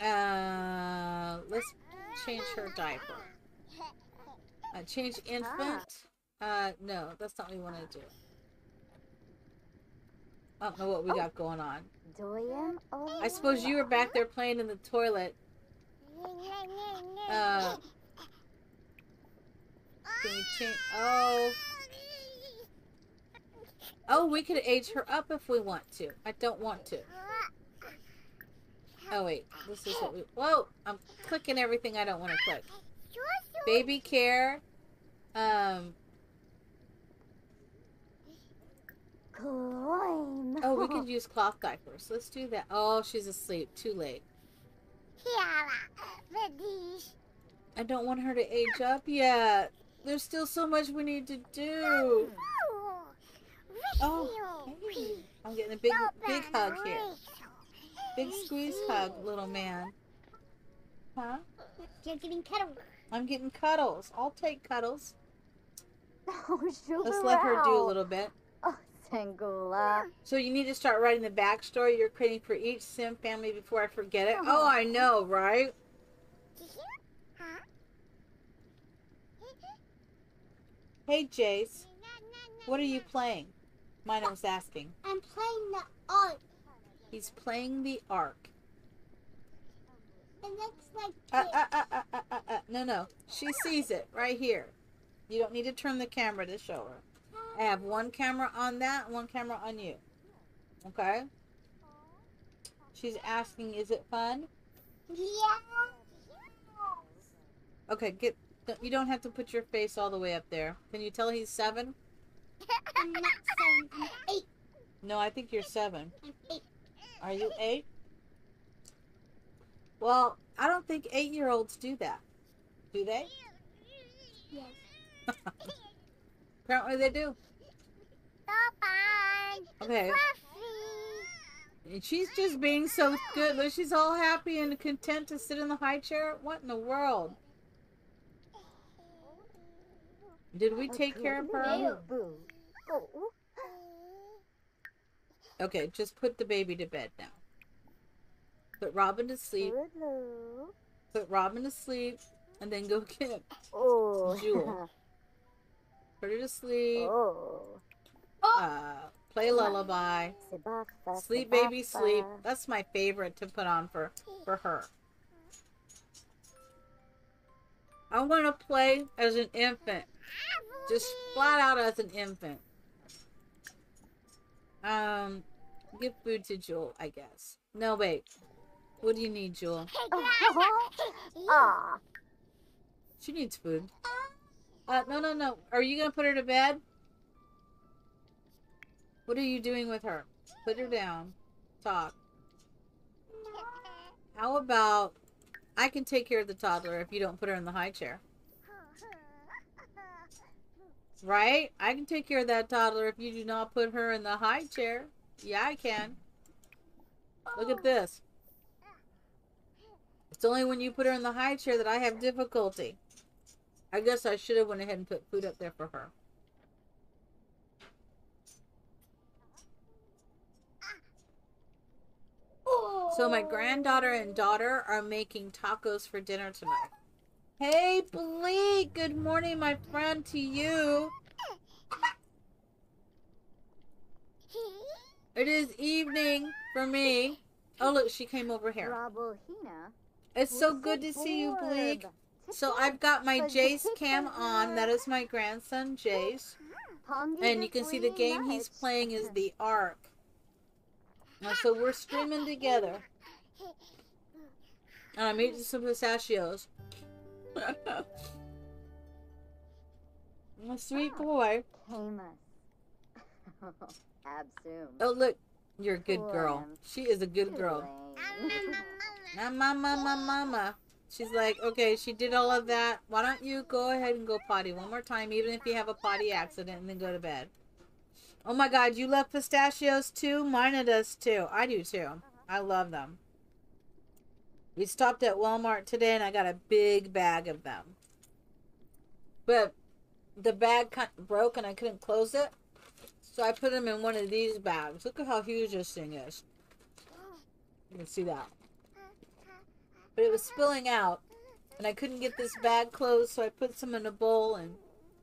Uh, let's change her diaper. Uh, change infant. Uh, no, that's not what we want to do. I don't know what we got going on. I suppose you were back there playing in the toilet. Uh, can we change? Oh, oh, we could age her up if we want to. I don't want to. Oh wait, this is what we. Whoa, I'm clicking everything I don't want to click. Baby care. Um. Oh, we could use cloth diapers. Let's do that. Oh, she's asleep. Too late. I don't want her to age up yet. There's still so much we need to do. Oh, hey. I'm getting a big, big hug here. Big squeeze hug, little man. Huh? You're getting cuddled. I'm getting cuddles. I'll take cuddles. Oh. Let's let her do a little bit. Oh, Sangula. So you need to start writing the backstory you're creating for each Sim family before I forget it. Oh, oh I know, right? Hey, Jase. What are you playing? Mina was asking. I'm playing the Ark. He's playing the ark. It looks like uh, uh, uh, uh, uh, uh. No, no. She sees it right here. You don't need to turn the camera to show her. I have one camera on that, one camera on you. Okay? She's asking, is it fun? yeah. Okay, get. You don't have to put your face all the way up there. Can you tell he's seven? I'm not seven. I'm eight. No, I think you're seven. I'm eight. Are you eight? Well, I don't think eight year olds do that. Do they? Yes. Apparently they do. Okay. And she's just being so good. Look, she's all happy and content to sit in the high chair. What in the world? Did we take care of her? Oh, Okay, just put the baby to bed now. Put Robin to sleep. Put Robin to sleep. And then go get Oh. Jewel. Put her to sleep. Oh. Uh, play lullaby. Sleep, baby, sleep. That's my favorite to put on for for her. I want to play as an infant. Just flat out as an infant. Um, give food to Jewel, I guess. No, wait. What do you need, Jewel? Aw. She needs food. Uh, no, no, no. Are you gonna put her to bed? What are you doing with her? Put her down. Talk. How about I can take care of the toddler if you don't put her in the high chair? Right? I can take care of that toddler if you do not put her in the high chair. Yeah, I can. Look at this. It's only when you put her in the high chair that I have difficulty. I guess I should have went ahead and put food up there for her. So my granddaughter and daughter are making tacos for dinner tonight. Hey, Bleak! Good morning, my friend, to you. It is evening for me. Oh, look, she came over here. It's so good to see you, Bleak. So I've got my Jase cam on. That is my grandson, Jase. And you can see the game he's playing is the Ark. And so we're streaming together. And I'm eating some pistachios. A sweet boy. Camus. Absum. Oh, look. You're a good girl. She is a good girl. Now, mama, mama, mama. She's like, okay, she did all of that. Why don't you go ahead and go potty one more time, even if you have a potty accident, and then go to bed. Oh my god, you love pistachios too? Mine does too. I do too. I love them. We stopped at Walmart today and I got a big bag of them. But the bag broke and I couldn't close it. So I put them in one of these bags. Look at how huge this thing is. You can see that. But it was spilling out. And I couldn't get this bag closed, so I put some in a bowl and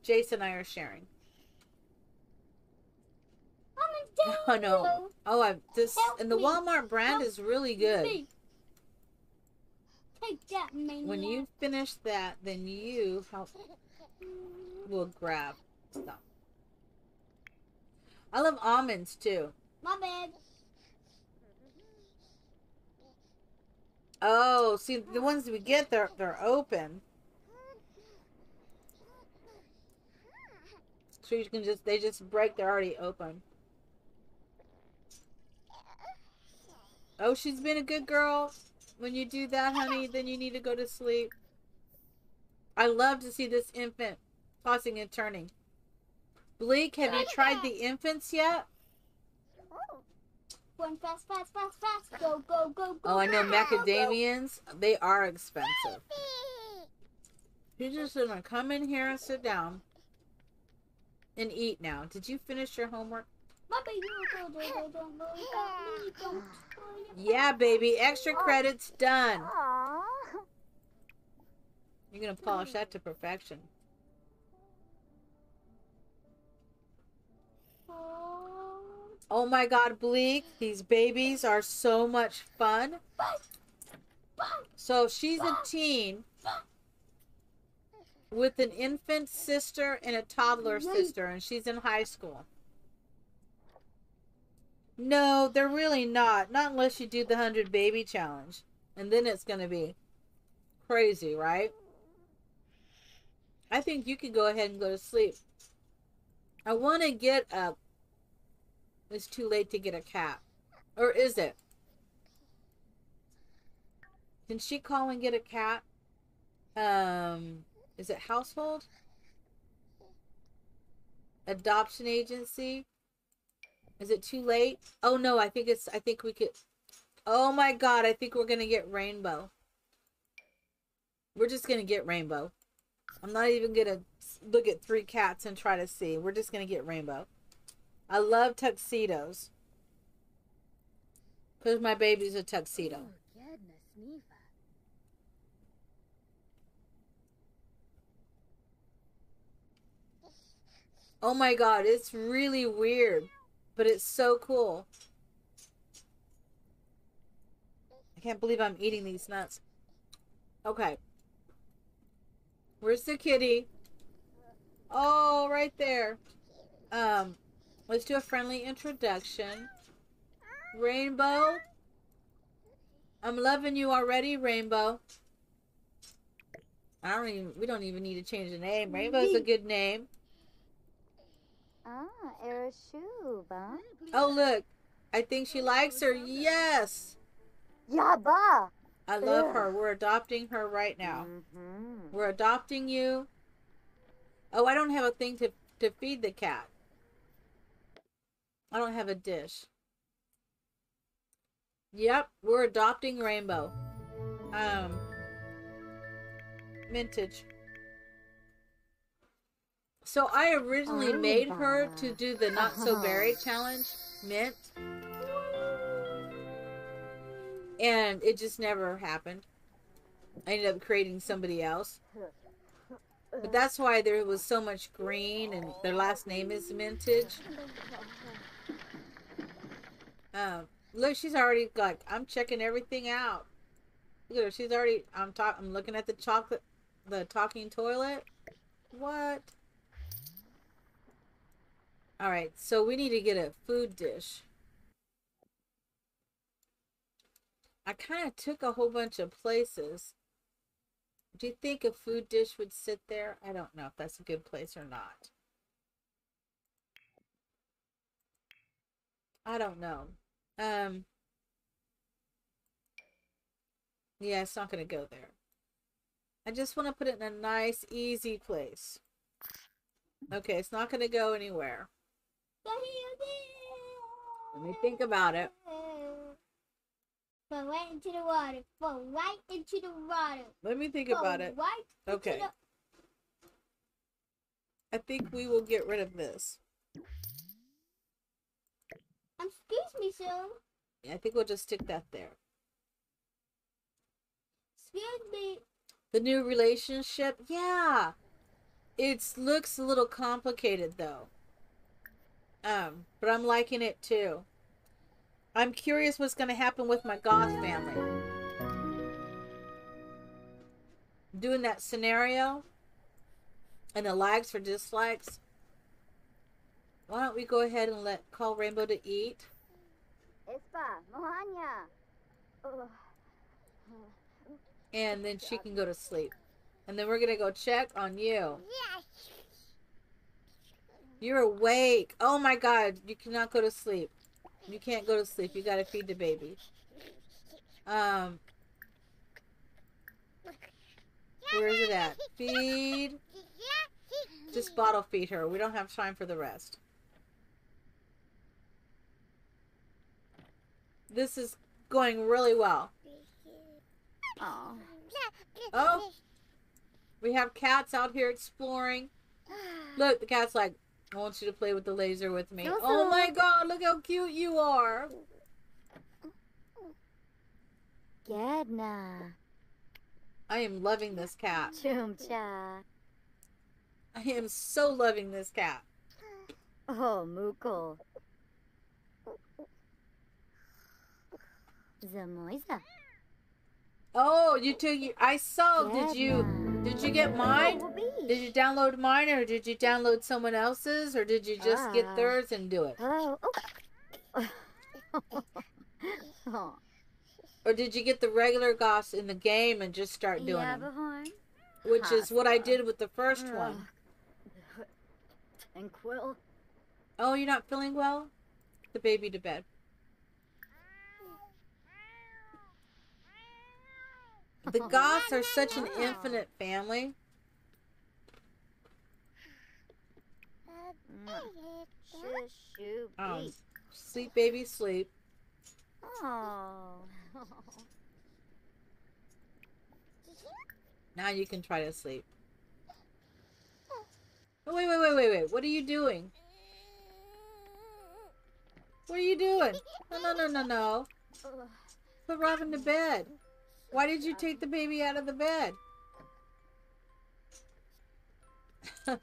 Jason and I are sharing. Oh no. Oh, I this and the. Walmart brand is really good. Take that, maniac. When you finish that, then you help will grab stuff. I love almonds too. My bad. Oh, see the ones we get they're they're open. So you can just they just break, they're already open. Oh, she's been a good girl. When you do that, honey, then you need to go to sleep. I love to see this infant tossing and turning. Bleak, have you tried the infants yet? Oh, Run fast, fast, fast, fast. Go, go, go, go. Oh, I know macadamians. They are expensive. You're just gonna come in here and sit down and eat now. Did you finish your homework? Yeah, baby. Extra credits done. You're gonna polish that to perfection. Oh my god, Bleak. These babies are so much fun. So she's a teen with an infant sister and a toddler sister, and she's in high school. No, they're really not. Not unless you do the 100 baby challenge. And then it's going to be crazy, right? I think you could go ahead and go to sleep. I want to get a. It's too late to get a cat. Or is it? Can she call and get a cat? Um, is it household? Adoption agency? Is it too late? Oh no, I think it's I think we could Oh my god, I think we're gonna get rainbow. We're just gonna get rainbow. I'm not even gonna look at three cats and try to see. We're just gonna get rainbow. I love tuxedos. Because my baby's a tuxedo. Oh, goodness, Neva. Oh my god, it's really weird. But it's so cool. I can't believe I'm eating these nuts. Okay. Where's the kitty? Oh, right there. Um, let's do a friendly introduction. Rainbow. I'm loving you already, Rainbow. I don't even. We don't even need to change the name. Rainbow's a good name. Ah, Erashuba. Oh look, I think she likes her. Yes, Yaba. I love Ugh. her. We're adopting her right now. Mm-hmm. We're adopting you. Oh, I don't have a thing to to feed the cat. I don't have a dish. Yep, we're adopting Rainbow. Um, mintage. So I originally made her to do the not so berry challenge, mint, and it just never happened. I ended up creating somebody else. But that's why there was so much green, and their last name is Mintage. Um, look, she's already like I'm checking everything out. Look at her. She's already. I'm talk. I'm looking at the chocolate, the talking toilet. What? All right. So we need to get a food dish. I kind of took a whole bunch of places. Do you think a food dish would sit there? I don't know if that's a good place or not. I don't know. Um Yeah, it's not going to go there. I just want to put it in a nice easy place. Okay, it's not going to go anywhere. Let me think about it. Fall right into the water. Fall right into the water. Let me think about it. Right Okay. the- I think we will get rid of this. Um, excuse me, sir. I think we'll just stick that there. Excuse me. The new relationship, yeah. It looks a little complicated though. Um, but I'm liking it too. I'm curious what's gonna happen with my goth family. Doing that scenario and the likes for dislikes. Why don't we go ahead and let call Rainbow to eat? And then she can go to sleep. And then we're gonna go check on you. You're awake. Oh my god, you cannot go to sleep. You can't go to sleep. You gotta feed the baby. Um where is it at? Feed. Just bottle feed her. We don't have time for the rest. This is going really well. Oh. Oh. We have cats out here exploring. Look, the cat's like, I want you to play with the laser with me. Oh my god, look how cute you are. Gadna. I am loving this cat. Chumcha. I am so loving this cat. Oh, Mukul. Zamoiza. Oh, you took you I saw. Did you did you get mine? Did you download mine or did you download someone else's or did you just get Ah. theirs and do it? Oh. Or did you get the regular Goths in the game and just start doing them? Which is what I did with the first one. And Quill. Oh, you're not feeling well? The baby to bed. The Goths are such an infinite family. Oh, sleep, baby, sleep. Oh. Now you can try to sleep. Oh, wait, wait, wait, wait, wait. What are you doing? What are you doing? No, no, no, no, no. Put Robin to bed. Why did you take the baby out of the bed?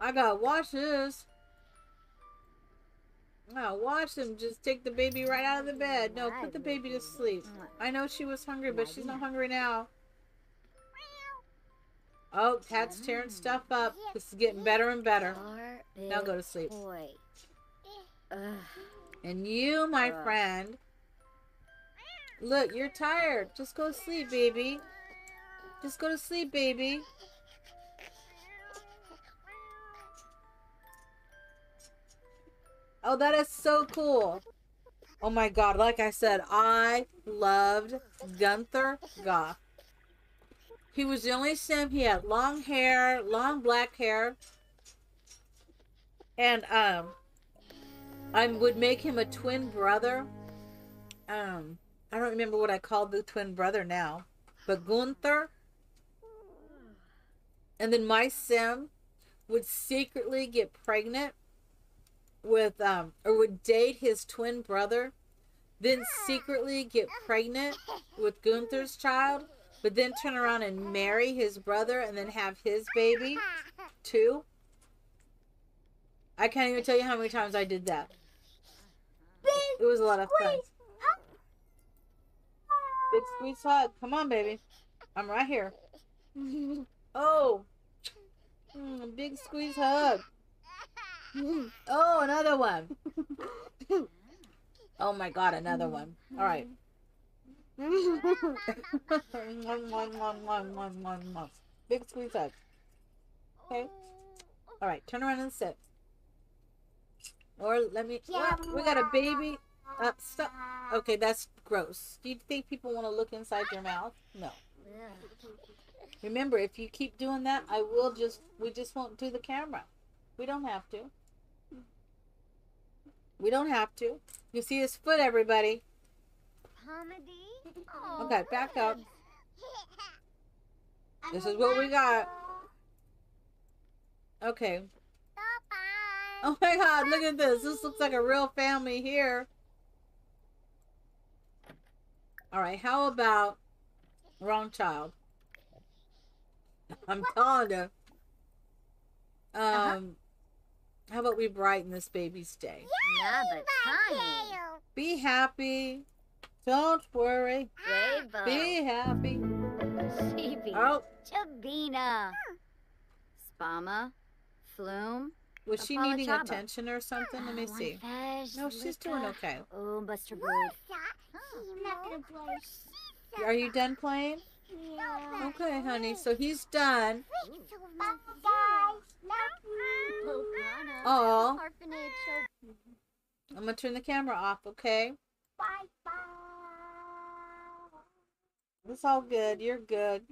I gotta wash this. No, watch them. Just take the baby right out of the bed. No, put the baby to sleep. I know she was hungry, but she's not hungry now. Oh, cat's tearing stuff up. This is getting better and better. Now go to sleep. Ugh. And you, my Uh. friend. Look, you're tired. Just go to sleep, baby. Just go to sleep, baby. Oh, that is so cool. Oh my god, like I said, I loved Gunther Goth. He was the only sim. He had long hair, long black hair. And um I would make him a twin brother. Um I don't remember what I called the twin brother now. But Gunther and then my sim would secretly get pregnant with um or would date his twin brother then secretly get pregnant with Gunther's child but then turn around and marry his brother and then have his baby too I can't even tell you how many times I did that it was a lot of fun big squeeze hug come on baby I'm right here oh Mm, big squeeze hug Oh, another one. oh my god, another one. All right. One, one, one, one, one, one, one. Big squeeze hug. Okay. All right, turn around and sit. Or let me. What? We got a baby. Uh, stop. Okay, that's gross. Do you think people want to look inside your mouth? No. Remember, if you keep doing that, I will just. We just won't do the camera. We don't have to. We don't have to. You see his foot, everybody. Comedy? Okay, back up. This is what we got. Okay. Oh my god, look at this. This looks like a real family here. Alright, how about wrong child? I'm telling you. Um how about we brighten this baby's day? Nah, but tiny. Be happy. Don't worry. Rainbow. Be happy. Sheepy. Oh, Chabina. Spama. Flume. Was she needing attention or something? Let me see. No, she's doing okay. Oh, Buster Bird. I'm not gonna play. Are you done playing? Yeah. Okay, honey. So he's done. Bye, guys. Love you. Pocana. Oh, I'm gonna turn the camera off. Okay, Bye, bye. it's all good. You're good.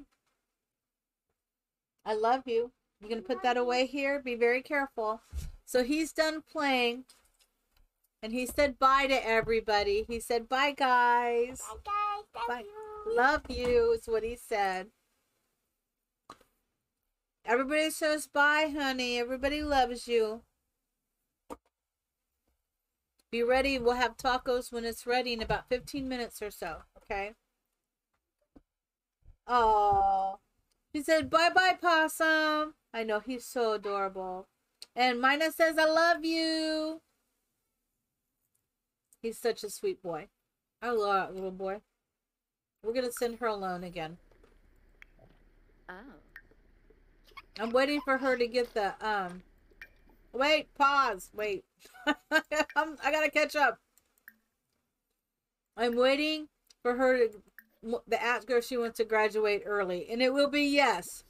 I love you. You gonna put that away here? Be very careful. So he's done playing, and he said bye to everybody. He said bye, guys. Bye, guys. Love Bye. you. Love you is what he said. Everybody says bye, honey. Everybody loves you. Be ready. We'll have tacos when it's ready in about 15 minutes or so. Okay. Oh, he said bye bye, possum. I know he's so adorable. And Mina says I love you. He's such a sweet boy. I love that little boy. We're gonna send her alone again. Oh. I'm waiting for her to get the um. Wait, pause. Wait, I'm, I gotta catch up. I'm waiting for her to the ask her if she wants to graduate early, and it will be yes.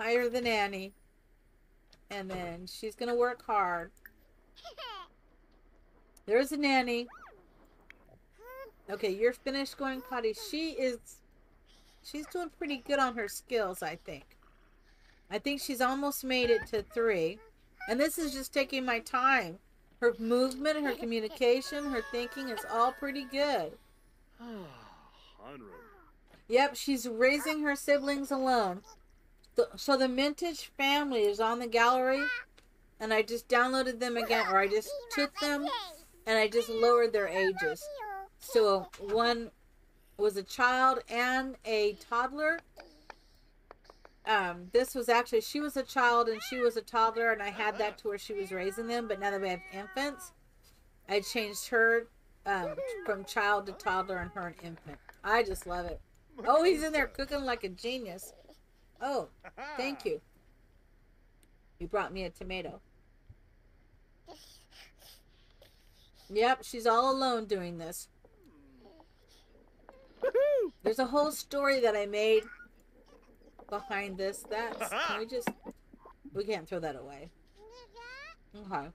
Hire the nanny, and then she's gonna work hard. There's a nanny. Okay, you're finished going potty. She is she's doing pretty good on her skills, I think. I think she's almost made it to three. And this is just taking my time. Her movement, her communication, her thinking is all pretty good. Yep, she's raising her siblings alone. So the Mintage family is on the gallery, and I just downloaded them again, or I just took them and I just lowered their ages. So one was a child and a toddler. Um, this was actually she was a child and she was a toddler, and I had that to where she was raising them. But now that we have infants, I changed her um, from child to toddler and her an infant. I just love it. Oh, he's in there cooking like a genius. Oh, thank you. You brought me a tomato. Yep, she's all alone doing this. There's a whole story that I made behind this. That's can we just we can't throw that away. Okay.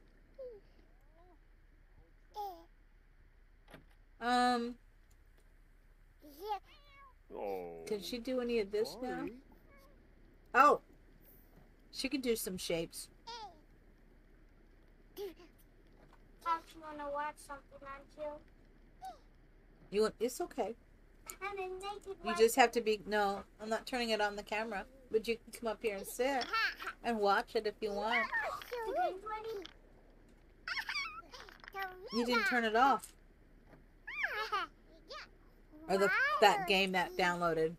Um, Oh. can she do any of this now? Oh, she can do some shapes. I just want to watch something on you. You want? It's okay. You just have to be. No, I'm not turning it on the camera. But you can come up here and sit and watch it if you want. You didn't turn it off, or the that game that downloaded.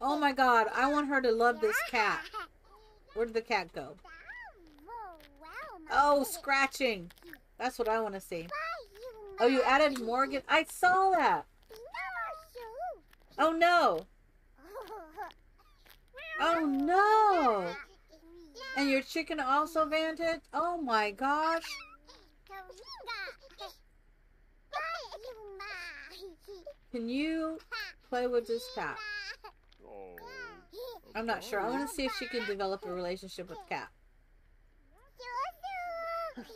Oh my God! I want her to love this cat. Where did the cat go? Oh, scratching. That's what I want to see. Oh, you added Morgan. I saw that. Oh no. Oh no. And your chicken also vanted? Oh my gosh. Can you play with this cat? Oh. I'm not sure. I want to see if she can develop a relationship with cat.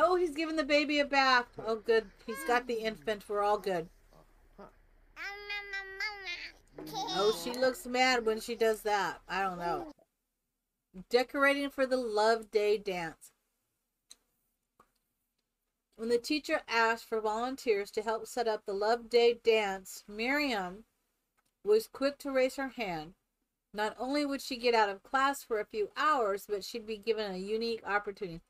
Oh, he's giving the baby a bath. Oh, good. He's got the infant. We're all good. Oh, she looks mad when she does that. I don't know. Decorating for the Love Day dance. When the teacher asked for volunteers to help set up the Love Day dance, Miriam was quick to raise her hand. Not only would she get out of class for a few hours, but she'd be given a unique opportunity.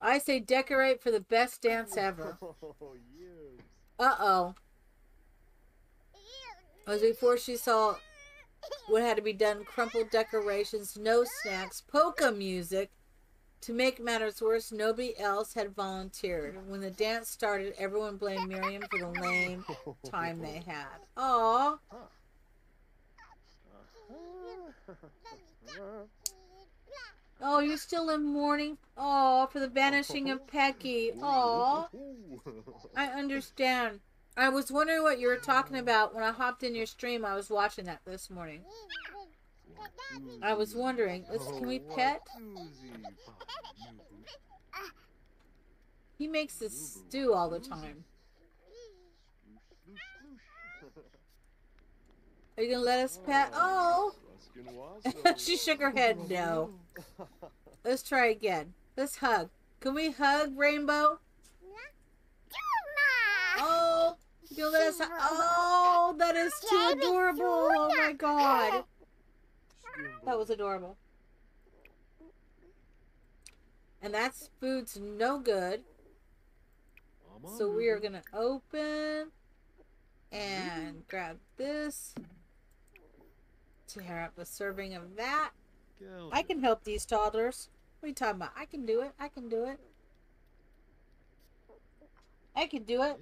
I say decorate for the best dance ever. Uh oh. Was before she saw what had to be done crumpled decorations, no snacks, polka music. To make matters worse, nobody else had volunteered. When the dance started, everyone blamed Miriam for the lame time they had. Aw. Oh, you're still in mourning? Oh, for the vanishing of Pecky. Aw. I understand. I was wondering what you were talking about when I hopped in your stream. I was watching that this morning. I was wondering, let's, can we pet? He makes this stew all the time. Are you gonna let us pet? Oh, oh. she shook her head. No. Let's try again. Let's hug. Can we hug, Rainbow? Oh, you let us. Oh, that is too adorable. Oh my god, that was adorable. And that food's no good. So we are gonna open and grab this. Tear up a serving of that. I can help these toddlers. What are you talking about? I can do it. I can do it. I can do it.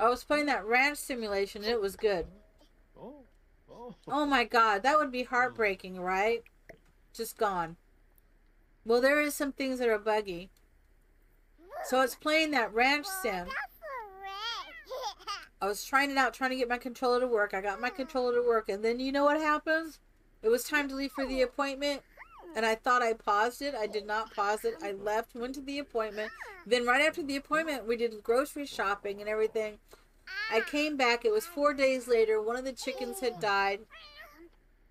Yes. I was playing that ranch simulation and it was good. Oh. Oh. Oh my god, that would be heartbreaking, right? Just gone. Well, there is some things that are buggy. So it's playing that ranch sim. I was trying it out, trying to get my controller to work. I got my controller to work, and then you know what happens? It was time to leave for the appointment, and I thought I paused it. I did not pause it. I left, went to the appointment. Then, right after the appointment, we did grocery shopping and everything. I came back. It was four days later. One of the chickens had died.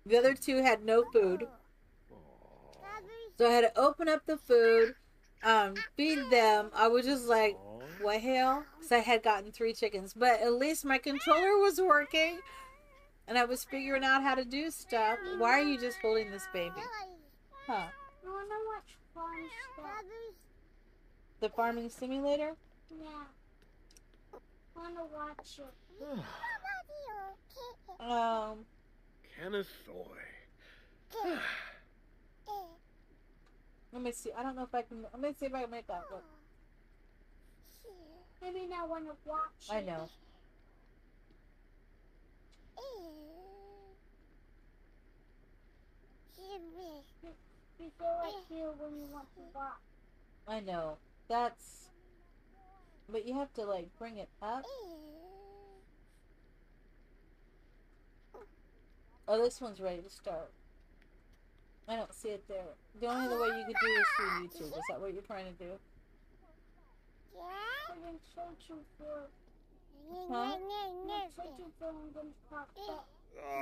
The other two had no food. So I had to open up the food, um, feed them. I was just like, what hell? Because I had gotten three chickens. But at least my controller was working. And I was figuring out how to do stuff. Why are you just holding this baby? Huh. I want to watch fun stuff. The farming simulator? Yeah. I wanna watch it. Um, Kenneth Thoy. let me see. I don't know if I can. Let me see if I can make that work. Maybe I wanna watch I know. it. Know. You go right here when you want to watch. I know. That's. But you have to like bring it up. Oh, this one's ready to start. I don't see it there. The only other way you could do is through YouTube. Is that what you're trying to do? I'm gonna search you for. Huh? I'm gonna search you for and then pop up.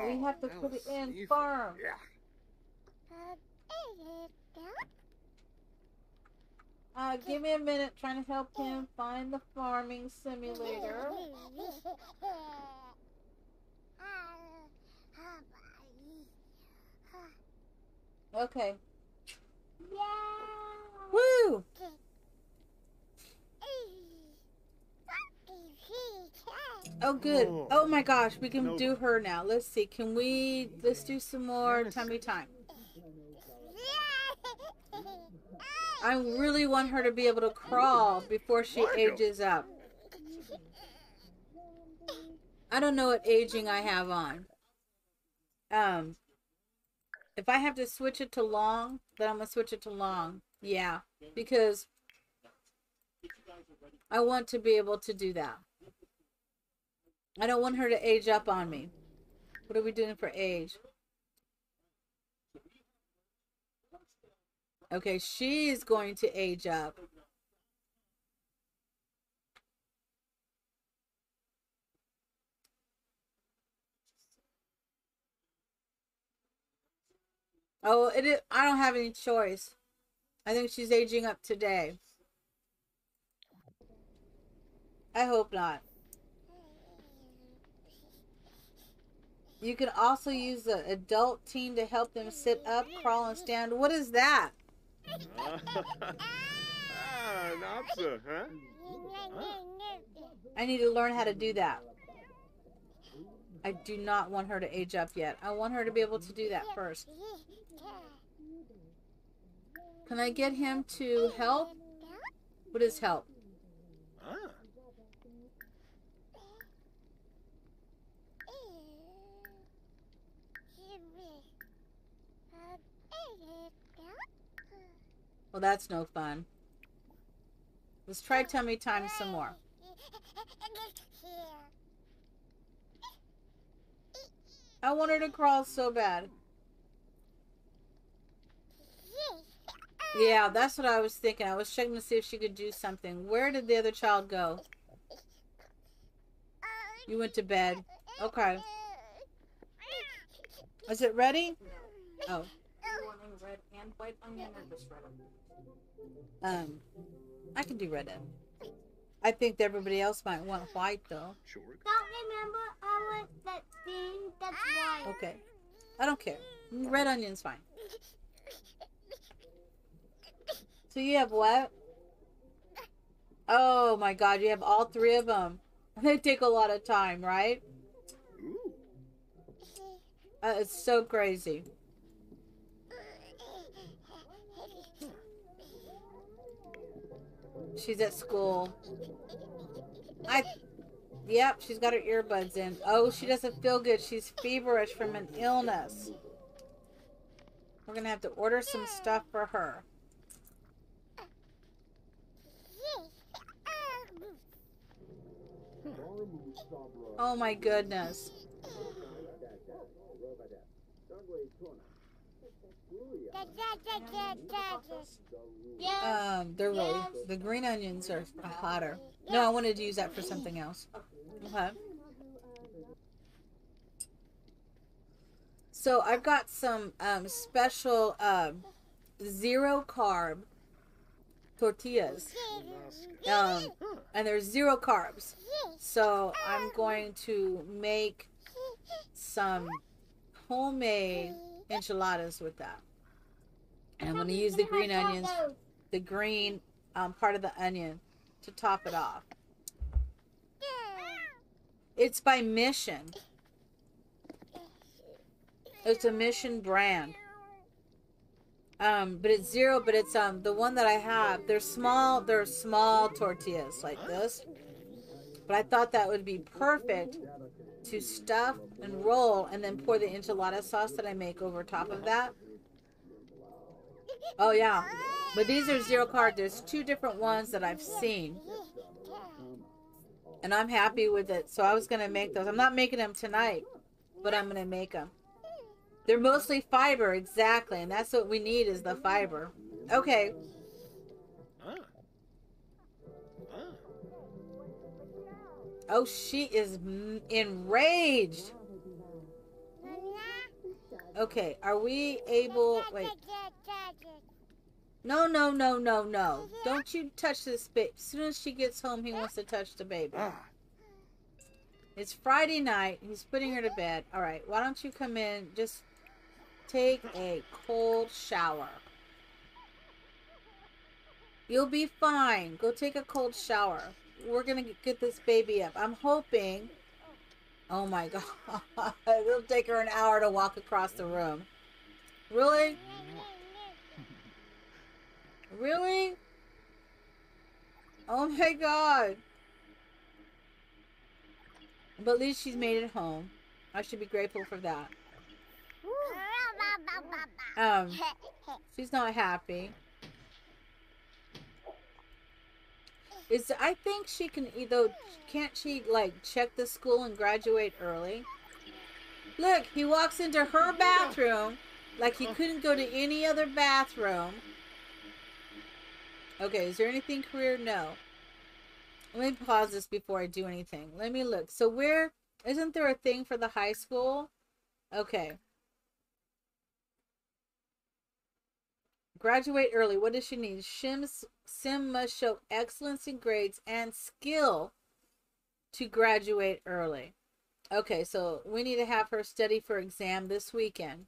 we have to put it in Steve. farm. Yeah. Uh, give me a minute trying to help him find the farming simulator. Okay. Yeah. Woo! Oh, good. Oh. My gosh, we can do her now. Let's see. Can we? Let's do some more tummy time. I really want her to be able to crawl before she ages up. I don't know what aging I have on. Um, if I have to switch it to long, then I'm gonna switch it to long. Yeah, because I want to be able to do that. I don't want her to age up on me. What are we doing for age? Okay, she's going to age up. Oh, it is, I don't have any choice. I think she's aging up today. I hope not. You can also use the adult team to help them sit up, crawl, and stand. What is that? Ah, huh? I need to learn how to do that. I do not want her to age up yet. I want her to be able to do that first. Can I get him to help? What is help? Ah. Well, that's no fun. Let's try tummy time some more. I want her to crawl so bad. Yeah, that's what I was thinking. I was checking to see if she could do something. Where did the other child go? You went to bed. Okay. Is it ready? Oh. Red and white onion or just red Um, I can do red onion. I think everybody else might want white though. Sure. Don't remember I want that thing that's white. Okay. I don't care. Red onion's fine. So you have what? Oh my god, you have all three of them. They take a lot of time, right? Ooh. Uh, it's so crazy. She's at school. I. Yep, she's got her earbuds in. Oh, she doesn't feel good. She's feverish from an illness. We're gonna have to order some stuff for her. Oh my goodness. Um, they're really the green onions are hotter. No, I wanted to use that for something else. Okay. So I've got some um, special um, zero carb tortillas, um, and they're zero carbs. So I'm going to make some homemade enchiladas with that. And I'm going to use the green onions, the green um, part of the onion to top it off. It's by Mission. It's a Mission brand. Um, but it's zero, but it's um the one that I have. They're small, they're small tortillas like this. But I thought that would be perfect to stuff and roll and then pour the enchilada sauce that I make over top of that. Oh yeah. But these are zero carb. There's two different ones that I've seen. And I'm happy with it. So I was going to make those. I'm not making them tonight, but I'm going to make them. They're mostly fiber, exactly. And that's what we need is the fiber. Okay. Ah. Ah. Oh, she is enraged. Okay, are we able... Wait. No, no, no, no, no. Don't you touch this baby. As soon as she gets home, he wants to touch the baby. Ah. It's Friday night. He's putting her to bed. All right, why don't you come in? Just take a cold shower. You'll be fine. Go take a cold shower. We're going to get this baby up. I'm hoping. Oh my God. It'll take her an hour to walk across the room. Really? Really? Oh my God. But at least she's made it home. I should be grateful for that. Um, she's not happy. Is I think she can either can't she like check the school and graduate early? Look, he walks into her bathroom like he couldn't go to any other bathroom. Okay, is there anything career? No. Let me pause this before I do anything. Let me look. So where isn't there a thing for the high school? Okay. Graduate early. What does she need? Shim's Sim must show excellence in grades and skill to graduate early. Okay, so we need to have her study for exam this weekend.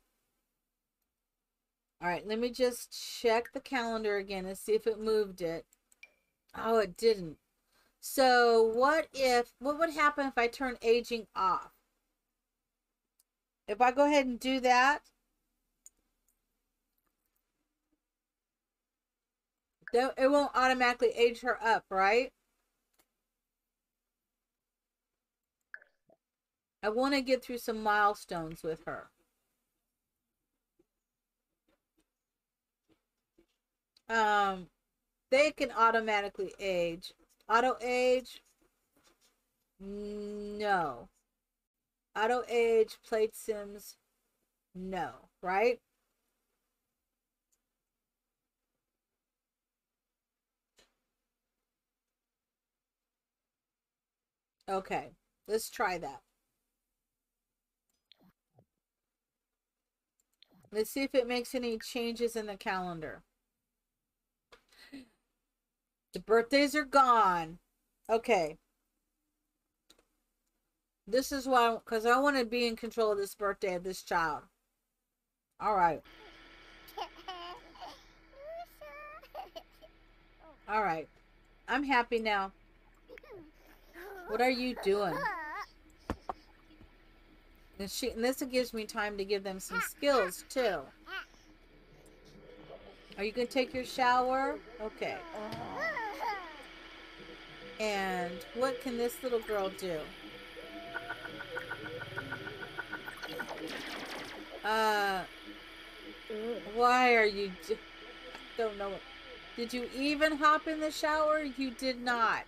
All right, let me just check the calendar again and see if it moved it. Oh, it didn't. So what if, what would happen if I turn aging off? If I go ahead and do that, Don't- it won't automatically age her up, right? I want to get through some milestones with her. Um, they can automatically age. Auto age? No. Auto age, played Sims? No, right? Okay, let's try that. Let's see if it makes any changes in the calendar. The birthdays are gone. Okay. This is why, because I want to be in control of this birthday of this child. All right. All right. I'm happy now. What are you doing? And she and this gives me time to give them some skills too. Are you gonna take your shower? Okay. And what can this little girl do? Uh, why are you? Don't know. Did you even hop in the shower? You did not.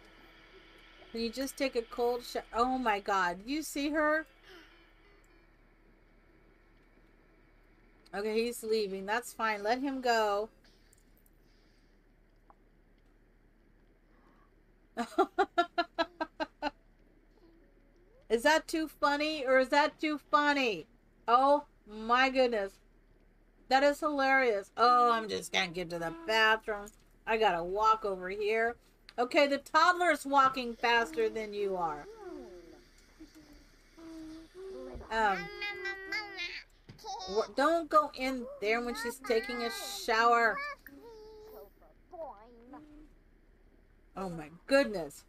Can you just take a cold shower? Oh my God! You see her? Okay, he's leaving. That's fine. Let him go. is that too funny or is that too funny? Oh my goodness. That is hilarious. Oh, I'm just gonna get to the bathroom. I gotta walk over here. Okay, the toddler's walking faster than you are. Um, don't go in there when she's taking a shower. Oh my goodness.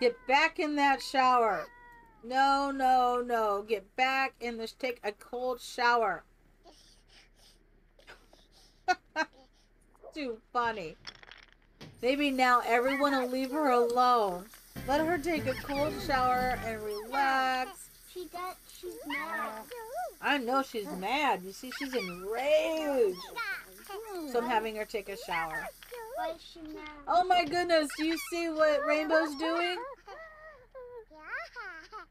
Get back in that shower. No, no, no. Get back in this. Take a cold shower. Too funny. Maybe now everyone will leave her alone. Let her take a cold shower and relax. She got. She's mad. I know she's mad. You see, she's enraged. So I'm having her take a shower. Why is she mad? Oh my goodness, do you see what Rainbow's doing?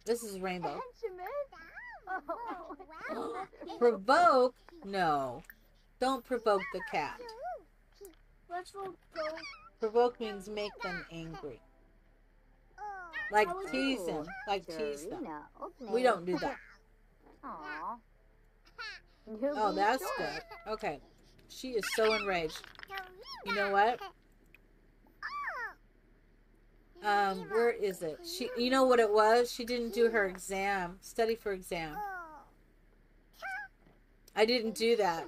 This is Rainbow. Provoke? No. Don't provoke the cat. What's for go? Provoke means make them angry. Like tease him. Like tease them. We don't do that. Oh, that's good. Okay. She is so enraged. You know what? Um, where is it? She you know what it was? She didn't do her exam. Study for exam. I didn't do that.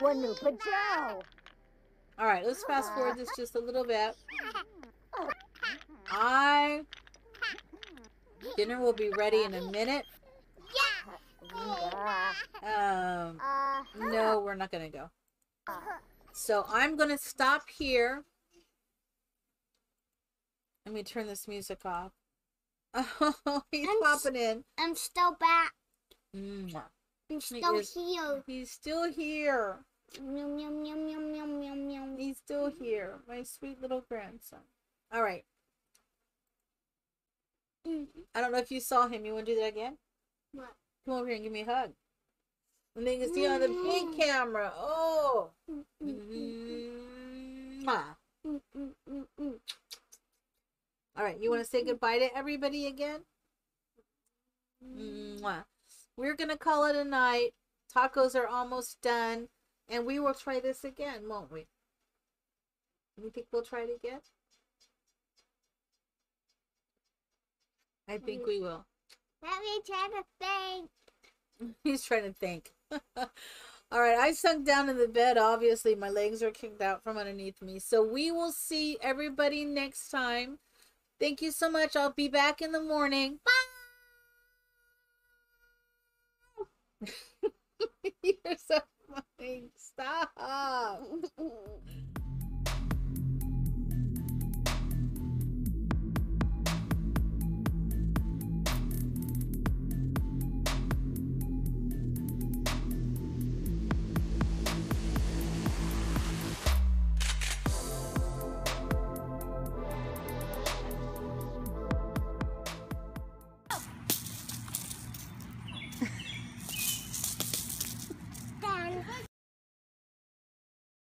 One new pajau. All right, let's fast forward this just a little bit. I dinner will be ready in a minute. Um, no, we're not gonna go. So I'm gonna stop here. Let me turn this music off. Oh, he's I'm popping in. I'm still back. Mwah. I'm still is- here. He's still here. Yum, yum, yum, yum, yum, yum, yum. He's still here. My sweet little grandson. All right. I don't know if you saw him. You want to do that again? What? Come over here and give me a hug. And then you can see on the big camera. Oh. Mwah. All right. You want to say goodbye to everybody again? Mwah. We're going to call it a night. Tacos are almost done. And we will try this again, won't we? You think we'll try it again? I think we will. Let me try to think. He's trying to think. All right, I sunk down in the bed. Obviously, my legs are kicked out from underneath me. So we will see everybody next time. Thank you so much. I'll be back in the morning. Bye. You're so funny. Stop.